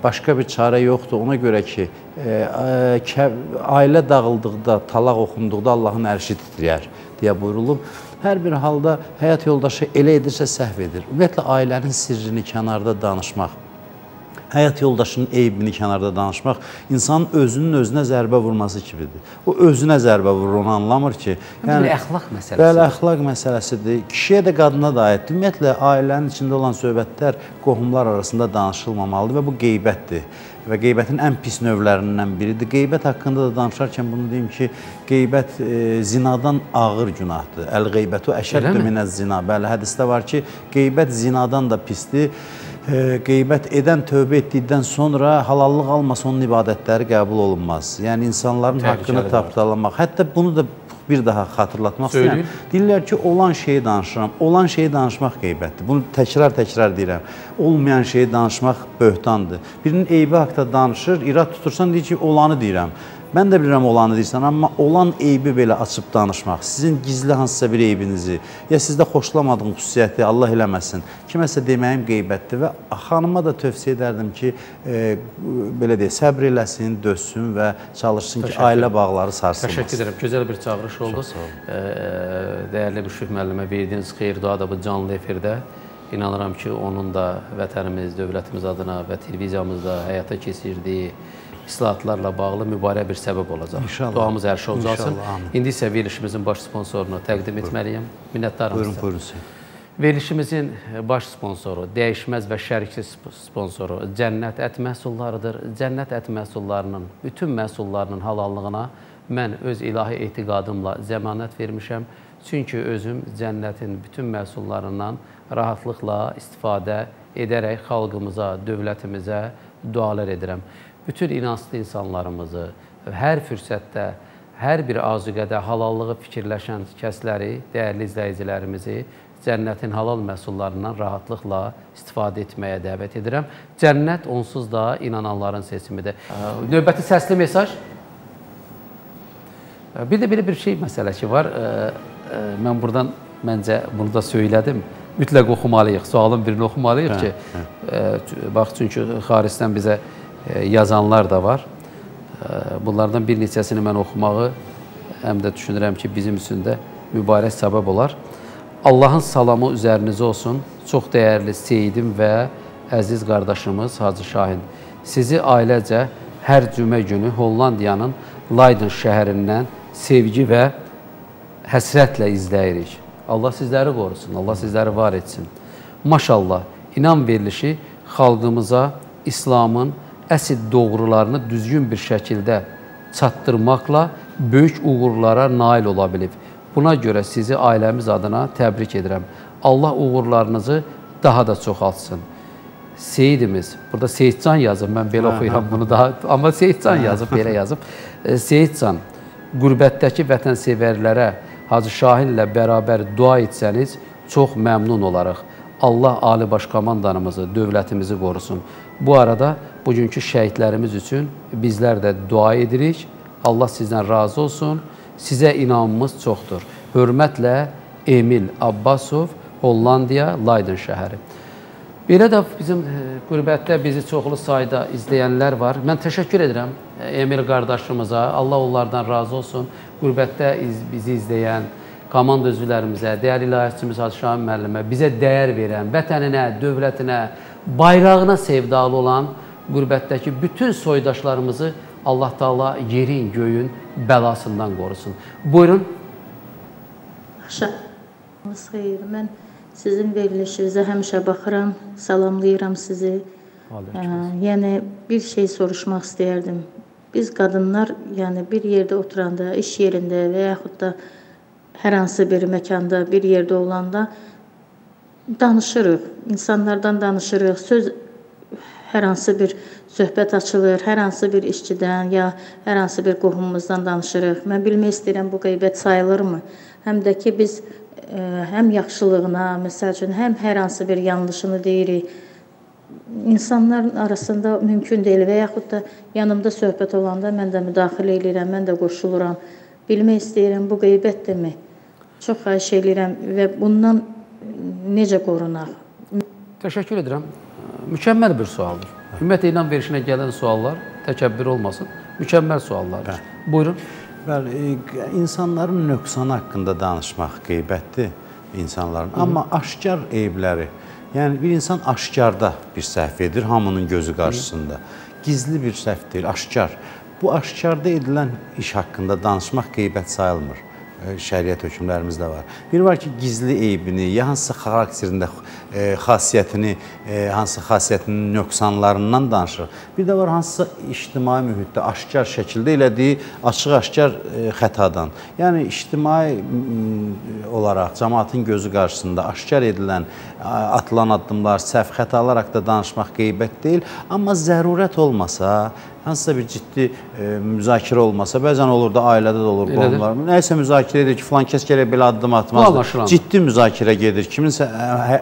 Başqa bir çarə yoxdur. Ona görə ki, e, ailə dağıldıqda, talaq oxunduqda Allahın ərşi titrəyər deyə buyurulub. Hər bir halda həyat yoldaşı elə edirsə səhv edir. Ümumiyyətlə ailənin sirrini kənarda danışmaq, həyat yoldaşının eybini kənarda danışmaq insanın özünün özünə zərbə vurması kimidir. O özünə zərbə vurur, onu anlamır ki. Yəni əxlaq məsələsidir. Bəli, əxlaq məsələsidir. Kişiyə də qadına da aiddir. Ümumiyyətlə ailənin içində olan söhbətlər qohumlar arasında danışılmamalıdır və bu qeybətdir. Və qeybətin ən pis növlərindən biridir. Qeybət haqqında da danışarkən bunu deyim ki, qeybət e, zinadan ağır günahdır. Əl-qeybətu əşəddu Eləmi? minəz-zina. Bəli, hədisdə var ki, qeybət zinadan da pisdir. Qeybət edən tövbə etdikdən sonra halallıq almasa onun ibadətləri qəbul olunmaz. Yəni insanların haqqını Təhlükəlidir. tapdalamaq. Hətta bunu da bir daha xatırlatmaq istəyirəm. Deyirlər ki, olan şeyi danışıram. Olan şeyi danışmaq qeybətdir. Bunu təkrar-təkrar deyirəm. Olmayan şeyi danışmaq böhtandır. Birinin eybi haqqında danışır, irad tutursan deyir ki, olanı deyirəm. Mən də bilirəm olanı deyirsən, amma olan eybi belə açıb danışmaq, sizin gizli hansısa bir eybinizi, ya sizdə xoşlamadığın xüsusiyyəti Allah eləməsin, kiməsə deməyim qeybətdir və xanıma da tövsiyə edərdim ki, e, belə deyək, səbr eləsin, dözsün və çalışsın ki, ailə bağları sarsılmasın. Təşəkkür edirəm. Gözəl bir çağırış oldu. Ə, Dəyərli Müşfiq müəllimə verdiyiniz xeyir dua da bu canlı efirdə. İnanıram ki, onun da vətənimiz, dövlətimiz adına və televiziyamızda həyata keçirdiyi islahatlarla bağlı mübarək bir səbəb olacaq. İnşallah. Duamız ərşə olacaqsın. İnşallah, amin. İndi isə verilişimizin baş sponsorunu təqdim etməliyəm. Minnətdaram Buyurun, sizə. buyurun. Hüseyn. Verilişimizin baş sponsoru, dəyişməz və şəriksiz sponsoru Cənnət ət məhsullarıdır. Cənnət ət məhsullarının bütün məhsullarının halallığına mən öz ilahi etiqadımla zəmanət vermişəm. Çünki özüm cənnətin bütün məhsullarından rahatlıqla istifadə edərək xalqımıza, dövlətimizə dualar edirəm. Bütün inanclı insanlarımızı hər fürsətdə hər bir azuqədə halallığı fikirləşən kəsləri, dəyərli izləyicilərimizi cənnətin halal məhsullarından rahatlıqla istifadə etməyə dəvət edirəm. Cənnət onsuz da inananların seçimidir. Növbəti səsli mesaj. Bir də belə bir şey məsələsi var. Mən buradan məncə bunu da söylədim. Mütləq oxumalıyıq. Sualın birini oxumalıyıq ki, bax çünki xaricdən bizə yazanlar da var. Bunlardan bir neçəsini mən oxumağı həm də düşünürəm ki, bizim üçün də mübarək səbəb olar. Allahın salamı üzərinizə olsun. Çox dəyərli Seyidim və əziz qardaşımız Hacı Şahin. Sizi ailəcə hər cümə günü Hollandiyanın Leiden şəhərindən sevgi və həsrətlə izləyirik. Allah sizləri qorusun, Allah sizləri var etsin. Maşallah, inan verilişi xalqımıza İslamın əsl doğrularını düzgün bir şəkildə çatdırmaqla böyük uğurlara nail ola bilib. Buna görə sizi ailəmiz adına təbrik edirəm. Allah uğurlarınızı daha da çoxaltsın. Seyidimiz, burada Seyidcan yazıb, mən belə oxuyuram bunu daha, amma Seyidcan yazıb, belə yazıb. E, Seyidcan, qürbətdəki vətənsevərlərə Hacı Şahinlə bərabər dua etsəniz, çox məmnun olarıq. Allah Ali Baş Komandanımızı, dövlətimizi qorusun. Bu arada bugünkü şəhidlərimiz üçün bizlər də dua edirik. Allah sizdən razı olsun. Sizə inamımız çoxdur. Hörmətlə Emil Abbasov, Hollandiya, Leiden şəhəri. Belə də bizim e, qürbətdə bizi çoxlu sayda izləyənlər var. Mən təşəkkür edirəm e, Emil qardaşımıza. Allah onlardan razı olsun. Qürbətdə iz, bizi izləyən komanda üzvlərimizə, dəyərli layihəçimiz Şahin müəllimə, bizə dəyər verən, vətəninə, dövlətinə, bayrağına sevdalı olan qürbətdəki bütün soydaşlarımızı Allah Taala yerin, göyün bəlasından qorusun. Buyurun. Axşamınız xeyir. Mən sizin verilişinizə həmişə baxıram, salamlayıram sizi. Ə, yəni bir şey soruşmaq istəyərdim. Biz qadınlar, yəni bir yerdə oturanda, iş yerində və yaxud da hər hansı bir məkanda, bir yerdə olanda danışırıq. İnsanlardan danışırıq. Söz hər hansı bir söhbət açılır, hər hansı bir işçidən ya hər hansı bir qohumumuzdan danışırıq. Mən bilmək istəyirəm bu qeybət sayılırmı? Həm də ki biz ə, həm yaxşılığına, məsəl üçün, həm hər hansı bir yanlışını deyirik. İnsanların arasında mümkün deyil və yaxud da yanımda söhbət olanda mən də müdaxilə edirəm, mən də qoşuluram. Bilmək istəyirəm bu qeybətdirmi? Çox xahiş edirəm və bundan necə qorunaq? Təşəkkür edirəm. Mükəmməl bir sualdır. Ümumiyyətlə inan verişinə gələn suallar təkəbbür olmasın, mükəmməl suallardır. Buyurun. Bəli, e, insanların nöqsanı haqqında danışmaq qeybətdir insanların. Hı. Amma aşkar eybləri, yəni bir insan aşkarda bir səhv edir hamının gözü qarşısında. -hı. Gizli bir səhv deyil, aşkar. Bu aşkarda edilən iş haqqında danışmaq qeybət sayılmır şəriət hökmlərimizdə var. Bir var ki, gizli eybini, ya hansısa xarakterində e, xasiyyətini, e, hansı xasiyyətinin nöqsanlarından danışır. Bir də var hansısa ictimai mühitdə aşkar şəkildə elədiyi açıq-aşkar e, xətadan. Yəni ictimai olaraq cəmaətin gözü qarşısında aşkar edilən, atılan addımlar, səhv xətalar haqqında danışmaq qeybət deyil, amma zərurət olmasa, hansısa bir ciddi e, müzakirə olmasa, bəzən olur da ailədə də olur qohumlar. Nəyisə müzakirə edir ki, filan kəs gərək belə addım atmaz. Ciddi müzakirə gedir, kiminsə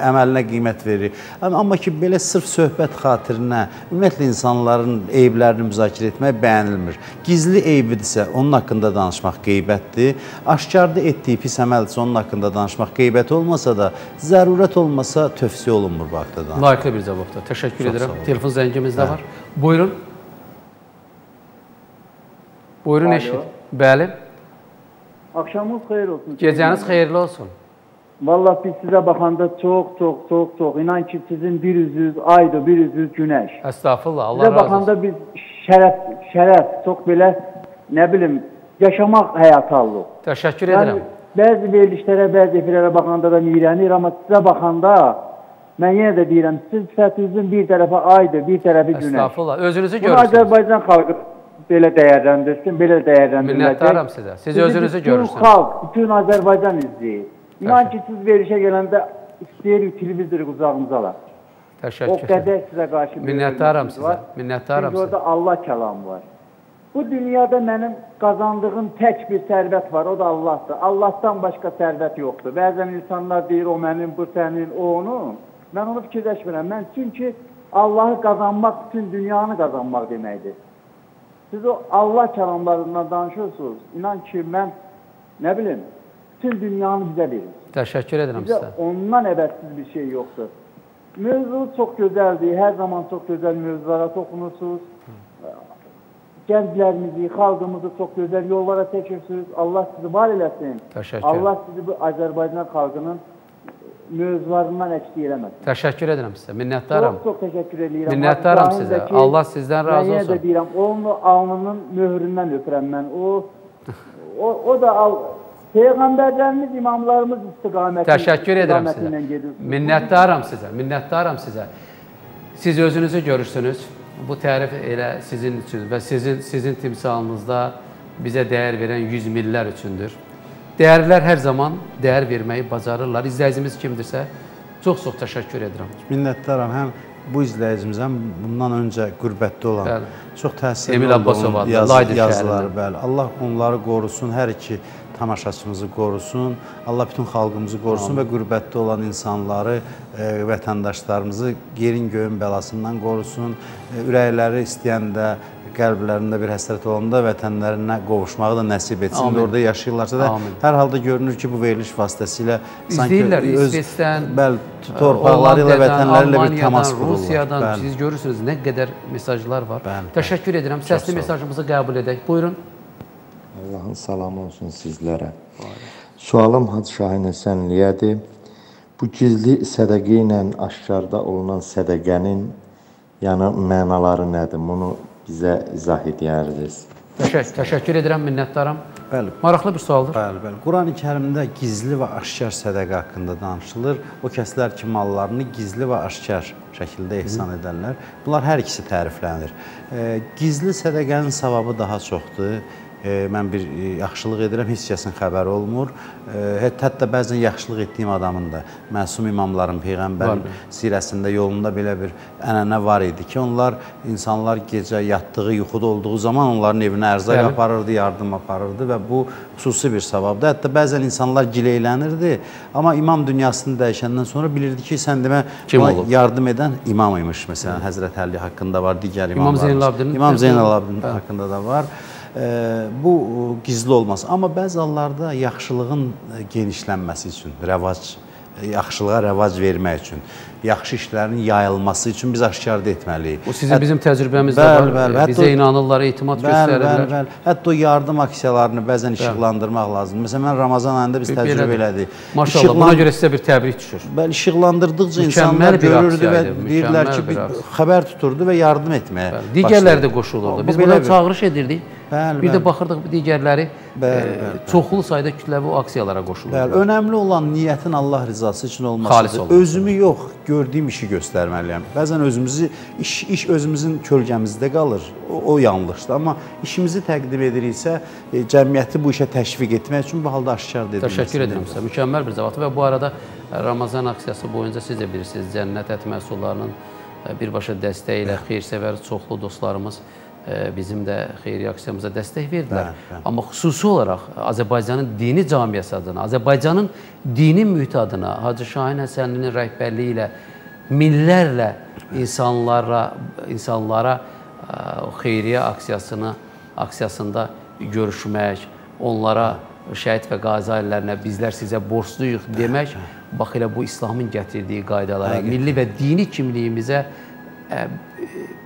əməlinə qiymət verir. Amma ki, belə sırf söhbət xatirinə ümumiyyətlə insanların eyblərini müzakirə etmək bəyənilmir. Gizli eybidirsə, onun haqqında danışmaq qeybətdir. Aşkarda etdiyi pis əməldirsə, onun haqqında danışmaq qeybət olmasa da, zərurət olmasa tövsiyə olunmur bu haqda danışmaq. Layiqli bir cavabdır. Təşəkkür Çox edirəm. Telefon zəngimiz də var. Buyurun. Buyurun Alo. eşit. Bəli. Axşamınız xeyir olsun. Gecəniz xeyirli olsun. Vallahi biz sizə baxanda çox, çox, çox, çox inan ki sizin bir üzünüz aydır, bir üzünüz günəş. Estağfurullah. Allah Sizə razı olsun. baxanda biz şərəf, şərəf, çox belə nə bilim, yaşamaq həyatı alırıq. Təşəkkür Yəni edirəm. bəzi verilişlərə, bəzi efirlərə baxanda da iyrənir, amma sizə baxanda mən yenə də deyirəm, siz sifətinizin bir tərəfi aydır, bir tərəfi günəş. Estağfurullah. Özünüzü Bunu görürsünüz. Azərbaycan xalqı belə dəyərləndirsin, belə dəyərləndiriləcək. Minnətdaram sizə. Siz Sizi özünüzü bütün görürsünüz. xalq, bütün Azərbaycan izləyir. İnan ki, siz verilişə gələndə istəyirik televizoru qucağımıza alaq. O Təşəkkür qədər edirəm. sizə qarşı Minnətdaram sizə. Minnətdaram Çünki orada sizə. Allah kəlamı var. Bu dünyada mənim qazandığım tək bir sərvət var, o da Allahdır. Allahdan başqa sərvət yoxdur. Bəzən insanlar deyir, o mənim, bu sənin, o onun. Mən onu fikirləşmirəm. Mən çünki Allahı qazanmaq bütün dünyanı qazanmaq deməkdir. Siz o Allah kəlamlarından danışırsınız. İnan ki, mən nə bilim, bütün dünyanı bizə verir. Təşəkkür edirəm sizə. ondan əvəzsiz bir şey yoxdur. Mövzu çox gözəldir. Hər zaman çox gözəl mövzulara toxunursunuz. Gənclərimizi, xalqımızı çox gözəl yollara çəkirsiniz. Allah sizi var eləsin. Təşəkkür. Allah sizi bu Azərbaycan xalqının mövzularından əksik eləməsin. Təşəkkür edirəm sizə. Minnətdaram. Çox çox təşəkkür edirəm. Minnətdaram sizə. Allah sizdən razı Mən yenə olsun. də deyirəm, onun alnının möhründən öpürəm mən. O o, o da al Peyğəmbərlərimiz, imamlarımız istiqaməti Təşəkkür edirəm sizə. Minnətdaram sizə. Minnətdaram sizə. Siz özünüzü görürsünüz. Bu tərif elə sizin üçün və sizin sizin timsalınızda bizə dəyər verən yüz millər üçündür. Dəyərlər hər zaman dəyər verməyi bacarırlar. İzləyicimiz kimdirsə, çox-çox təşəkkür edirəm. Minnətdaram həm bu izləyicimizdən bundan öncə qürbətdə olan Bəli. çox təsirli adlı yaz, yazıları, bəli. Allah onları qorusun, hər iki tamaşaçımızı qorusun. Allah bütün xalqımızı qorusun və qürbətdə olan insanları, e, vətəndaşlarımızı yerin göyün bəlasından qorusun. E, ürəkləri istəyəndə, qəlblərində bir həsrət olanda vətənlərinə qovuşmağı da nəsib etsin. Amin. Orada yaşayırlarsa da Amin. hər halda görünür ki, bu veriliş vasitəsilə İzləyirlər İsveçdən, bəli, torpaqları ilə, vətənləri ilə bir təmas qururlar. Rusiyadan Bəli. siz görürsünüz nə qədər mesajlar var. Bəli, bəli. Təşəkkür edirəm. sağ Səsli mesajımızı qəbul edək. Buyurun. Allahın salamı olsun sizlərə. Sualım Hacı Şahin Həsənliyədir. Bu gizli sədəqə ilə aşkarda olunan sədəqənin yəni mənaları nədir? Bunu bizə izah edərsiniz. Təşəkkür, təşəkkür edirəm, minnətdaram. Bəli. Maraqlı bir sualdır. Bəli, bəli. Qurani-Kərimdə gizli və aşkar sədaqə haqqında danışılır. O kəslər ki, mallarını gizli və aşkar şəkildə ehsan edərlər. Bunlar hər ikisi təriflənir. E, gizli sədaqənin savabı daha çoxdur. E, mən bir e, yaxşılıq edirəm, heç kəsin xəbəri olmur. E, hətta, bəzən yaxşılıq etdiyim adamın da məsum imamların, peyğəmbərin sirəsində, yolunda belə bir ənənə var idi ki, onlar insanlar gecə yatdığı, yuxuda olduğu zaman onların evinə ərzaq Bəli. aparırdı, yardım aparırdı və bu xüsusi bir savabdır. Hətta bəzən insanlar gileylənirdi, amma imam dünyasını dəyişəndən sonra bilirdi ki, sən demə yardım edən imam imiş. Məsələn, Həzrət Əli haqqında var, digər İmam imamlar. İmam Zeynalabdin Bəli. haqqında da var. E, bu e, gizli olmaz. Amma bəzi hallarda yaxşılığın e, genişlənməsi üçün, rəvac e, yaxşılığa rəvac vermək üçün, yaxşı işlərin yayılması üçün biz aşkar etməliyik. Bu sizin bizim təcrübəmizdə Bəli, var. Hətta Bizə inanırlar, etimad Bəli, göstərirlər. bəli, bəli. Hətta o yardım aksiyalarını bəzən işıqlandırmaq lazımdır. Məsələn, mən Ramazan ayında biz təcrübə Belədir. elədik. Maşallah, buna görə sizə bir təbrik düşür. Bəli, işıqlandırdıqca insanlar görürdü və deyirlər ki, bir xəbər tuturdu və yardım etməyə. Digərləri də qoşulurdu. Biz buna çağırış edirdik. Bəli, Bir də bəli. baxırdıq digərləri Bəli, bəli, bəli. çoxlu sayda kütləvi o aksiyalara qoşulurdu. Bəli, önəmli olan niyyətin Allah rızası üçün olmasıdır. olması. Özümü yox, gördüyüm işi göstərməliyəm. Bəzən özümüzü iş iş özümüzün kölgəmizdə qalır. O, o yanlışdır. Amma işimizi təqdim ediriksə, e, cəmiyyəti bu işə təşviq etmək üçün bu halda aşkar edilməsi. Təşəkkür edirəm sizə. Mükəmməl bir cavabdır və bu arada e, Ramazan aksiyası boyunca siz də bilirsiniz, Cənnət Ət məhsullarının e, birbaşa dəstəyi ilə xeyrsevər çoxlu dostlarımız bizim də xeyri aksiyamıza dəstək verdilər. Bəli, bəli. Amma xüsusi olaraq Azərbaycanın dini cəmiyyəsi adına, Azərbaycanın dini mühiti adına Hacı Şahin Həsənlinin rəhbərliyi ilə minlərlə insanlara insanlara xeyriyyə aksiyasını aksiyasında görüşmək, onlara şəhid və qazi ailələrinə bizlər sizə borcluyuq demək, bax elə bu İslamın gətirdiyi qaydalara, milli və dini kimliyimizə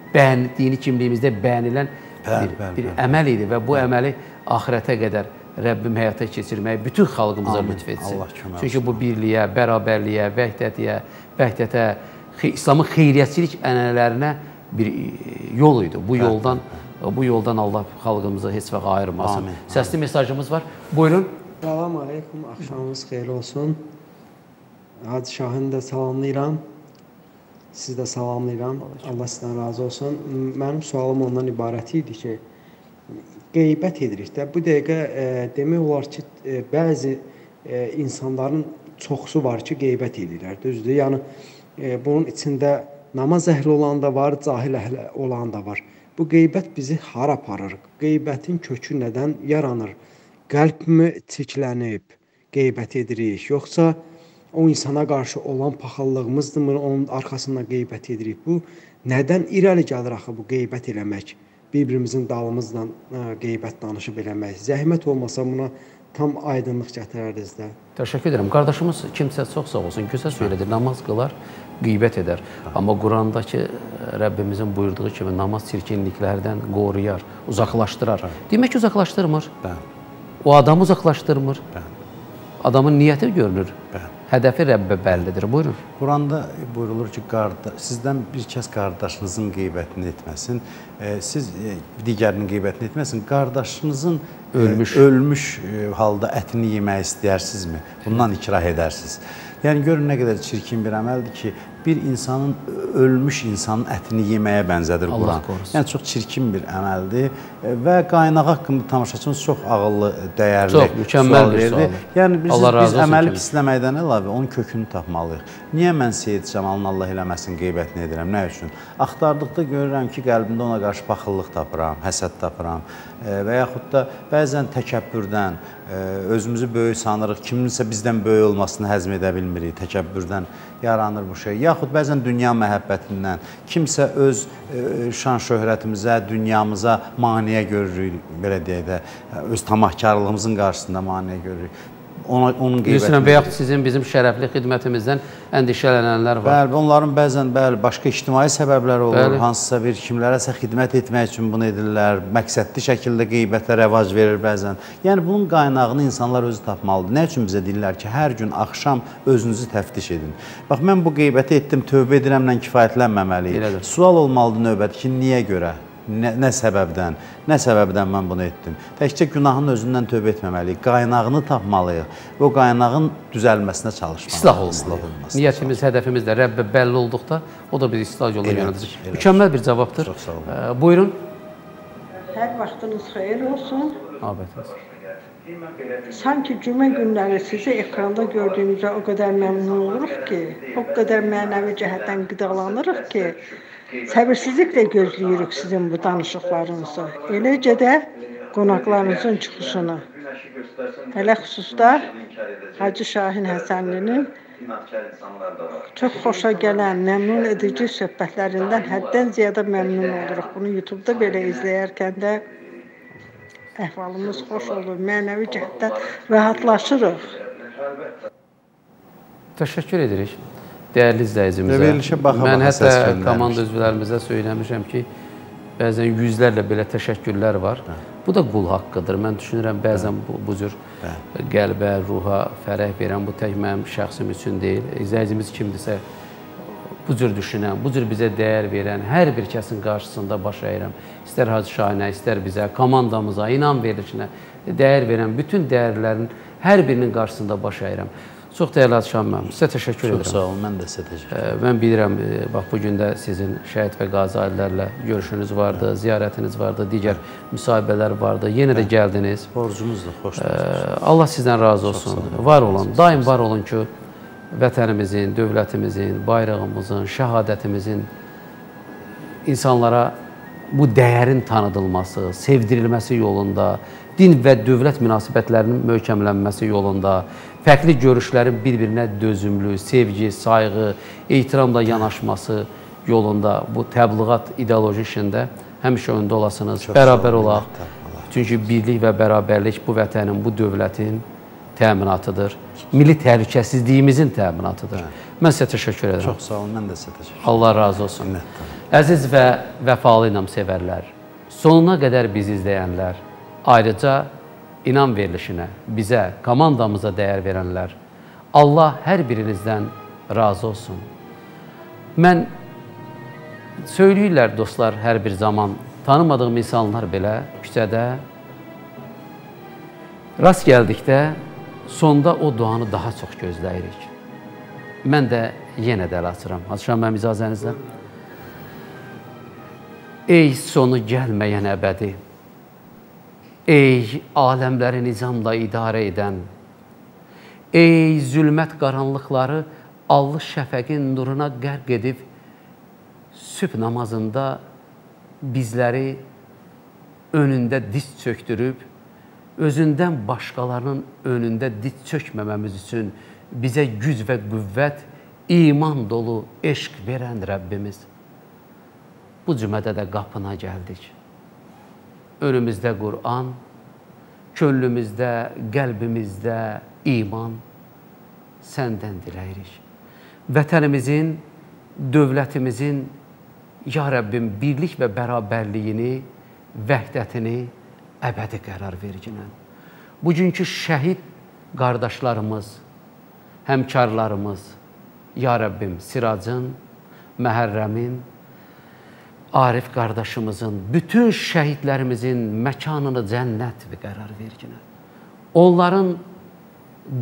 ə, bəyan dini kimliyimizdə bəyənilən bir, bir əməl idi və bu əməli axirətə qədər Rəbbim həyata keçirməyi bütün xalqımıza lütf etsin. Çünki bu birliyə, bərabərliyə, vəhdətiyə, vəhdətə, İslamın xeyriyyətçilik ənənələrinə bir e, yol idi. Bu yoldan bu yoldan Allah xalqımızı heç vaxt ayırmasın. Amin. Səsli mesajımız var. Buyurun. Salam aleykum, axşamınız xeyir olsun. Hacı Şahını da salamlayıram. Siz də salamlayıram. Allah sizdən razı olsun. Mənim sualım ondan ibarət idi ki, qeybət edirik də. Bu dəqiqə e, demək olar ki, e, bəzi e, insanların çoxsu var ki, qeybət edirlər. Düzdür? Yəni e, bunun içində namaz əhli olan da var, cahil əhli olan da var. Bu qeybət bizi hara aparır? Qeybətin kökü nədən yaranır? Qəlbmi çirklənib qeybət edirik, yoxsa o insana qarşı olan paxıllığımızdırmı, onun arxasından qeybət edirik? Bu nədən irəli gəlir axı bu qeybət eləmək? Bir-birimizin dalımızdan ə, qeybət danışıb eləmək. Zəhmət olmasa buna tam aydınlıq gətirərdiniz də. Təşəkkür edirəm. Qardaşımız kimsə çox sağ olsun, gözəl söylədi. Namaz qılar, qeybət edər. Amma Qurandakı e, Rəbbimizin buyurduğu kimi namaz çirkinliklərdən qoruyar, uzaqlaşdırar. Demək ki, uzaqlaşdırmır. Bəli, O adamı uzaqlaşdırmır. bəli, Adamın niyyəti görünür. bəli. Hədəfi Rəbbə bəllidir. Buyurun. Quranda buyurulur ki, qarda, sizdən bir kəs qardaşınızın qeybətini etməsin. E, siz e, digərinin qeybətini etməsin. Qardaşınızın e, Ölmüş. ölmüş halda ətini yemək istəyərsinizmi? Bundan ikrah edərsiniz. Yəni görün nə qədər çirkin bir əməldir ki, bir insanın ölmüş insanın ətini yeməyə bənzədir Quran. Yəni çox çirkin bir əməldir e, və qaynağı haqqında tamaşaçımız çox ağıllı, dəyərli Çox mükəmməl sual bir verdi. Yəni biz, biz əməli pisləməkdən əlavə onun kökünü tapmalıyıq. Niyə mən Seyid Camalın Allah eləməsin qeybətini edirəm? Nə üçün? Axtardıqda görürəm ki, qəlbimdə ona qarşı paxıllıq tapıram, həsəd tapıram e, və yaxud da bəzən təkəbbürdən e, özümüzü böyük sanırıq, kiminsə bizdən böyük olmasını həzm edə bilmirik, təkəbbürdən yaranır bu şey. Yaxud bəzən dünya məhəbbətindən kimsə öz e, şan şöhrətimizə, dünyamıza maneə görürük, belə deyək də, öz tamahkarlığımızın qarşısında maneə görürük. Ona onun Bilirsən, qeybətini və yaxud sizin bizim şərəfli xidmətimizdən əndişələnənlər var. Bəli, onların bəzən bəli başqa ictimai səbəbləri olur. Bəli. Hansısa bir kimlərəsə xidmət etmək üçün bunu edirlər. Məqsədli şəkildə qeybətə rəvac verir bəzən. Yəni bunun qaynağını insanlar özü tapmalıdır. Nə üçün bizə deyirlər ki, hər gün axşam özünüzü təftiş edin. Bax mən bu qeybəti etdim, tövbə edirəmlə kifayətlənməməliyik. Sual olmalıdır növbəti ki, niyə görə? Nə, nə səbəbdən? Nə səbəbdən mən bunu etdim? Təkcə günahın özündən tövbə etməməliyik. Qaynağını tapmalıyıq və o qaynağın düzəlməsinə çalışmalıyıq. İslah olmalı. İslah olması. Niyyətimiz, hədəfimiz də Rəbbə bəlli olduqda o da bizi islah yoluna yönəldir. Mükəmməl bir cavabdır. Çox sağ olun. Ə, buyurun. Hər vaxtınız xeyir olsun. Abətiniz. Sanki cümə günləri sizi ekranda gördüyümüzdə o qədər məmnun oluruq ki, o qədər mənəvi cəhətdən qidalanırıq ki, səbirsizliklə gözləyirik sizin bu danışıqlarınızı. Eləcə də qonaqlarınızın çıxışını. Hələ xüsusda Hacı Şahin Həsənlinin çox xoşa gələn, məmnun edici söhbətlərindən həddən ziyadə məmnun oluruq. Bunu YouTube-da belə izləyərkən də əhvalımız xoş olur, mənəvi cəhətdən rahatlaşırıq. Təşəkkür edirik dəyərli izləyicimizə. Verilişə baxa-baxa Mən hətta komanda üzvlərimizə söyləmişəm ki, bəzən yüzlərlə belə təşəkkürlər var. Bu da qul haqqıdır. Mən düşünürəm bəzən bu, bu cür qəlbə, ruha fərəh verən bu tək mənim şəxsim üçün deyil. İzləyicimiz kimdirsə bu cür düşünən, bu cür bizə dəyər verən hər bir kəsin qarşısında baş əyirəm. İstər Hacı Şahinə, istər bizə, komandamıza, inam verilişinə dəyər verən bütün dəyərlərin hər birinin qarşısında baş əyirəm. Çox dəyərli Şahin müəllim, sizə təşəkkür edirəm. Çox sağ olun, mən də sizə təşəkkür Ə, Mən bilirəm, e, bax bu gün də sizin şəhid və qazi ailələrlə görüşünüz vardı, ziyarətiniz vardı, digər müsahibələr vardı. Yenə də gəldiniz. Borcumuzdur, xoş Ə, Allah sizdən razı olsun. Var olun, daim var olun ki, vətənimizin, dövlətimizin, bayrağımızın, şəhadətimizin insanlara bu dəyərin tanıdılması, sevdirilməsi yolunda, din və dövlət münasibətlərinin möhkəmlənməsi yolunda, fərqli görüşlərin bir-birinə dözümlü, sevgi, sayğı, ehtiramla yanaşması yolunda bu təbliğat ideoloji işində həmişə öndə olasınız, Çox bərabər olaq. Çünki birlik və bərabərlik bu vətənin, bu dövlətin təminatıdır. Milli təhlükəsizliyimizin təminatıdır. Mən sizə təşəkkür edirəm. Çox sağ olun, mən də sizə təşəkkür Allah razı olsun. Minnətdaram. Əziz və vəfalı inamsevərlər, sonuna qədər bizi izləyənlər, ayrıca inam verilişinə, bizə, komandamıza dəyər verənlər, Allah hər birinizdən razı olsun. Mən söyləyirlər dostlar hər bir zaman tanımadığım insanlar belə küçədə rast gəldikdə sonda o duanı daha çox gözləyirik. Mən də yenə də əl açıram. Açıram mənim icazənizlə. Ey sonu gəlməyən əbədi, ey aləmləri nizamla idarə edən, ey zülmət qaranlıqları allı şəfəqin nuruna qərq edib, sübh namazında bizləri önündə diz çöktürüb, özündən başqalarının önündə diz çökməməmiz üçün bizə güc və qüvvət, iman dolu eşq verən Rəbbimiz. Bu cümədə də qapına gəldik. Önümüzdə Qur'an, könlümüzdə, qəlbimizdə iman səndən diləyirik. Vətənimizin, dövlətimizin, ya Rəbbim, birlik və bərabərliyini, vəhdətini əbədi qərar verginən. Bugünkü şəhid qardaşlarımız, həmkarlarımız, ya Rəbbim, Siracın, Məhərrəmin, Arif qardaşımızın, bütün şəhidlərimizin məkanını cənnət və qərar verginə. Onların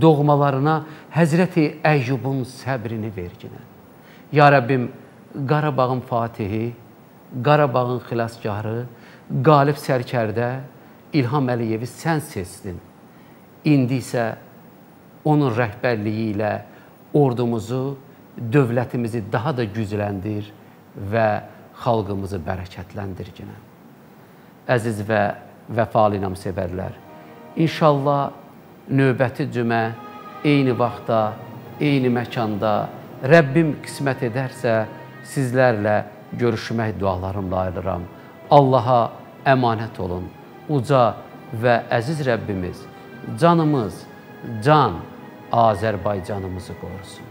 doğmalarına Həzrəti Əyyubun səbrini verginə. Ya Rəbbim, Qarabağın fatihi, Qarabağın xilaskarı, qalib sərkərdə İlham Əliyevi sən seçdin. İndi isə onun rəhbərliyi ilə ordumuzu, dövlətimizi daha da gücləndir və xalqımızı bərəkətləndir ginə. Əziz və vəfalı inamsevərlər, inşallah növbəti cümə eyni vaxtda, eyni məkanda Rəbbim qismət edərsə sizlərlə görüşmək dualarımla ayırıram. Allaha əmanət olun. Uca və əziz Rəbbimiz canımız, can Azerbaycanımızı korusun.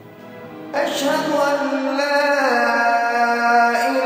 Eşhedü en la ilahe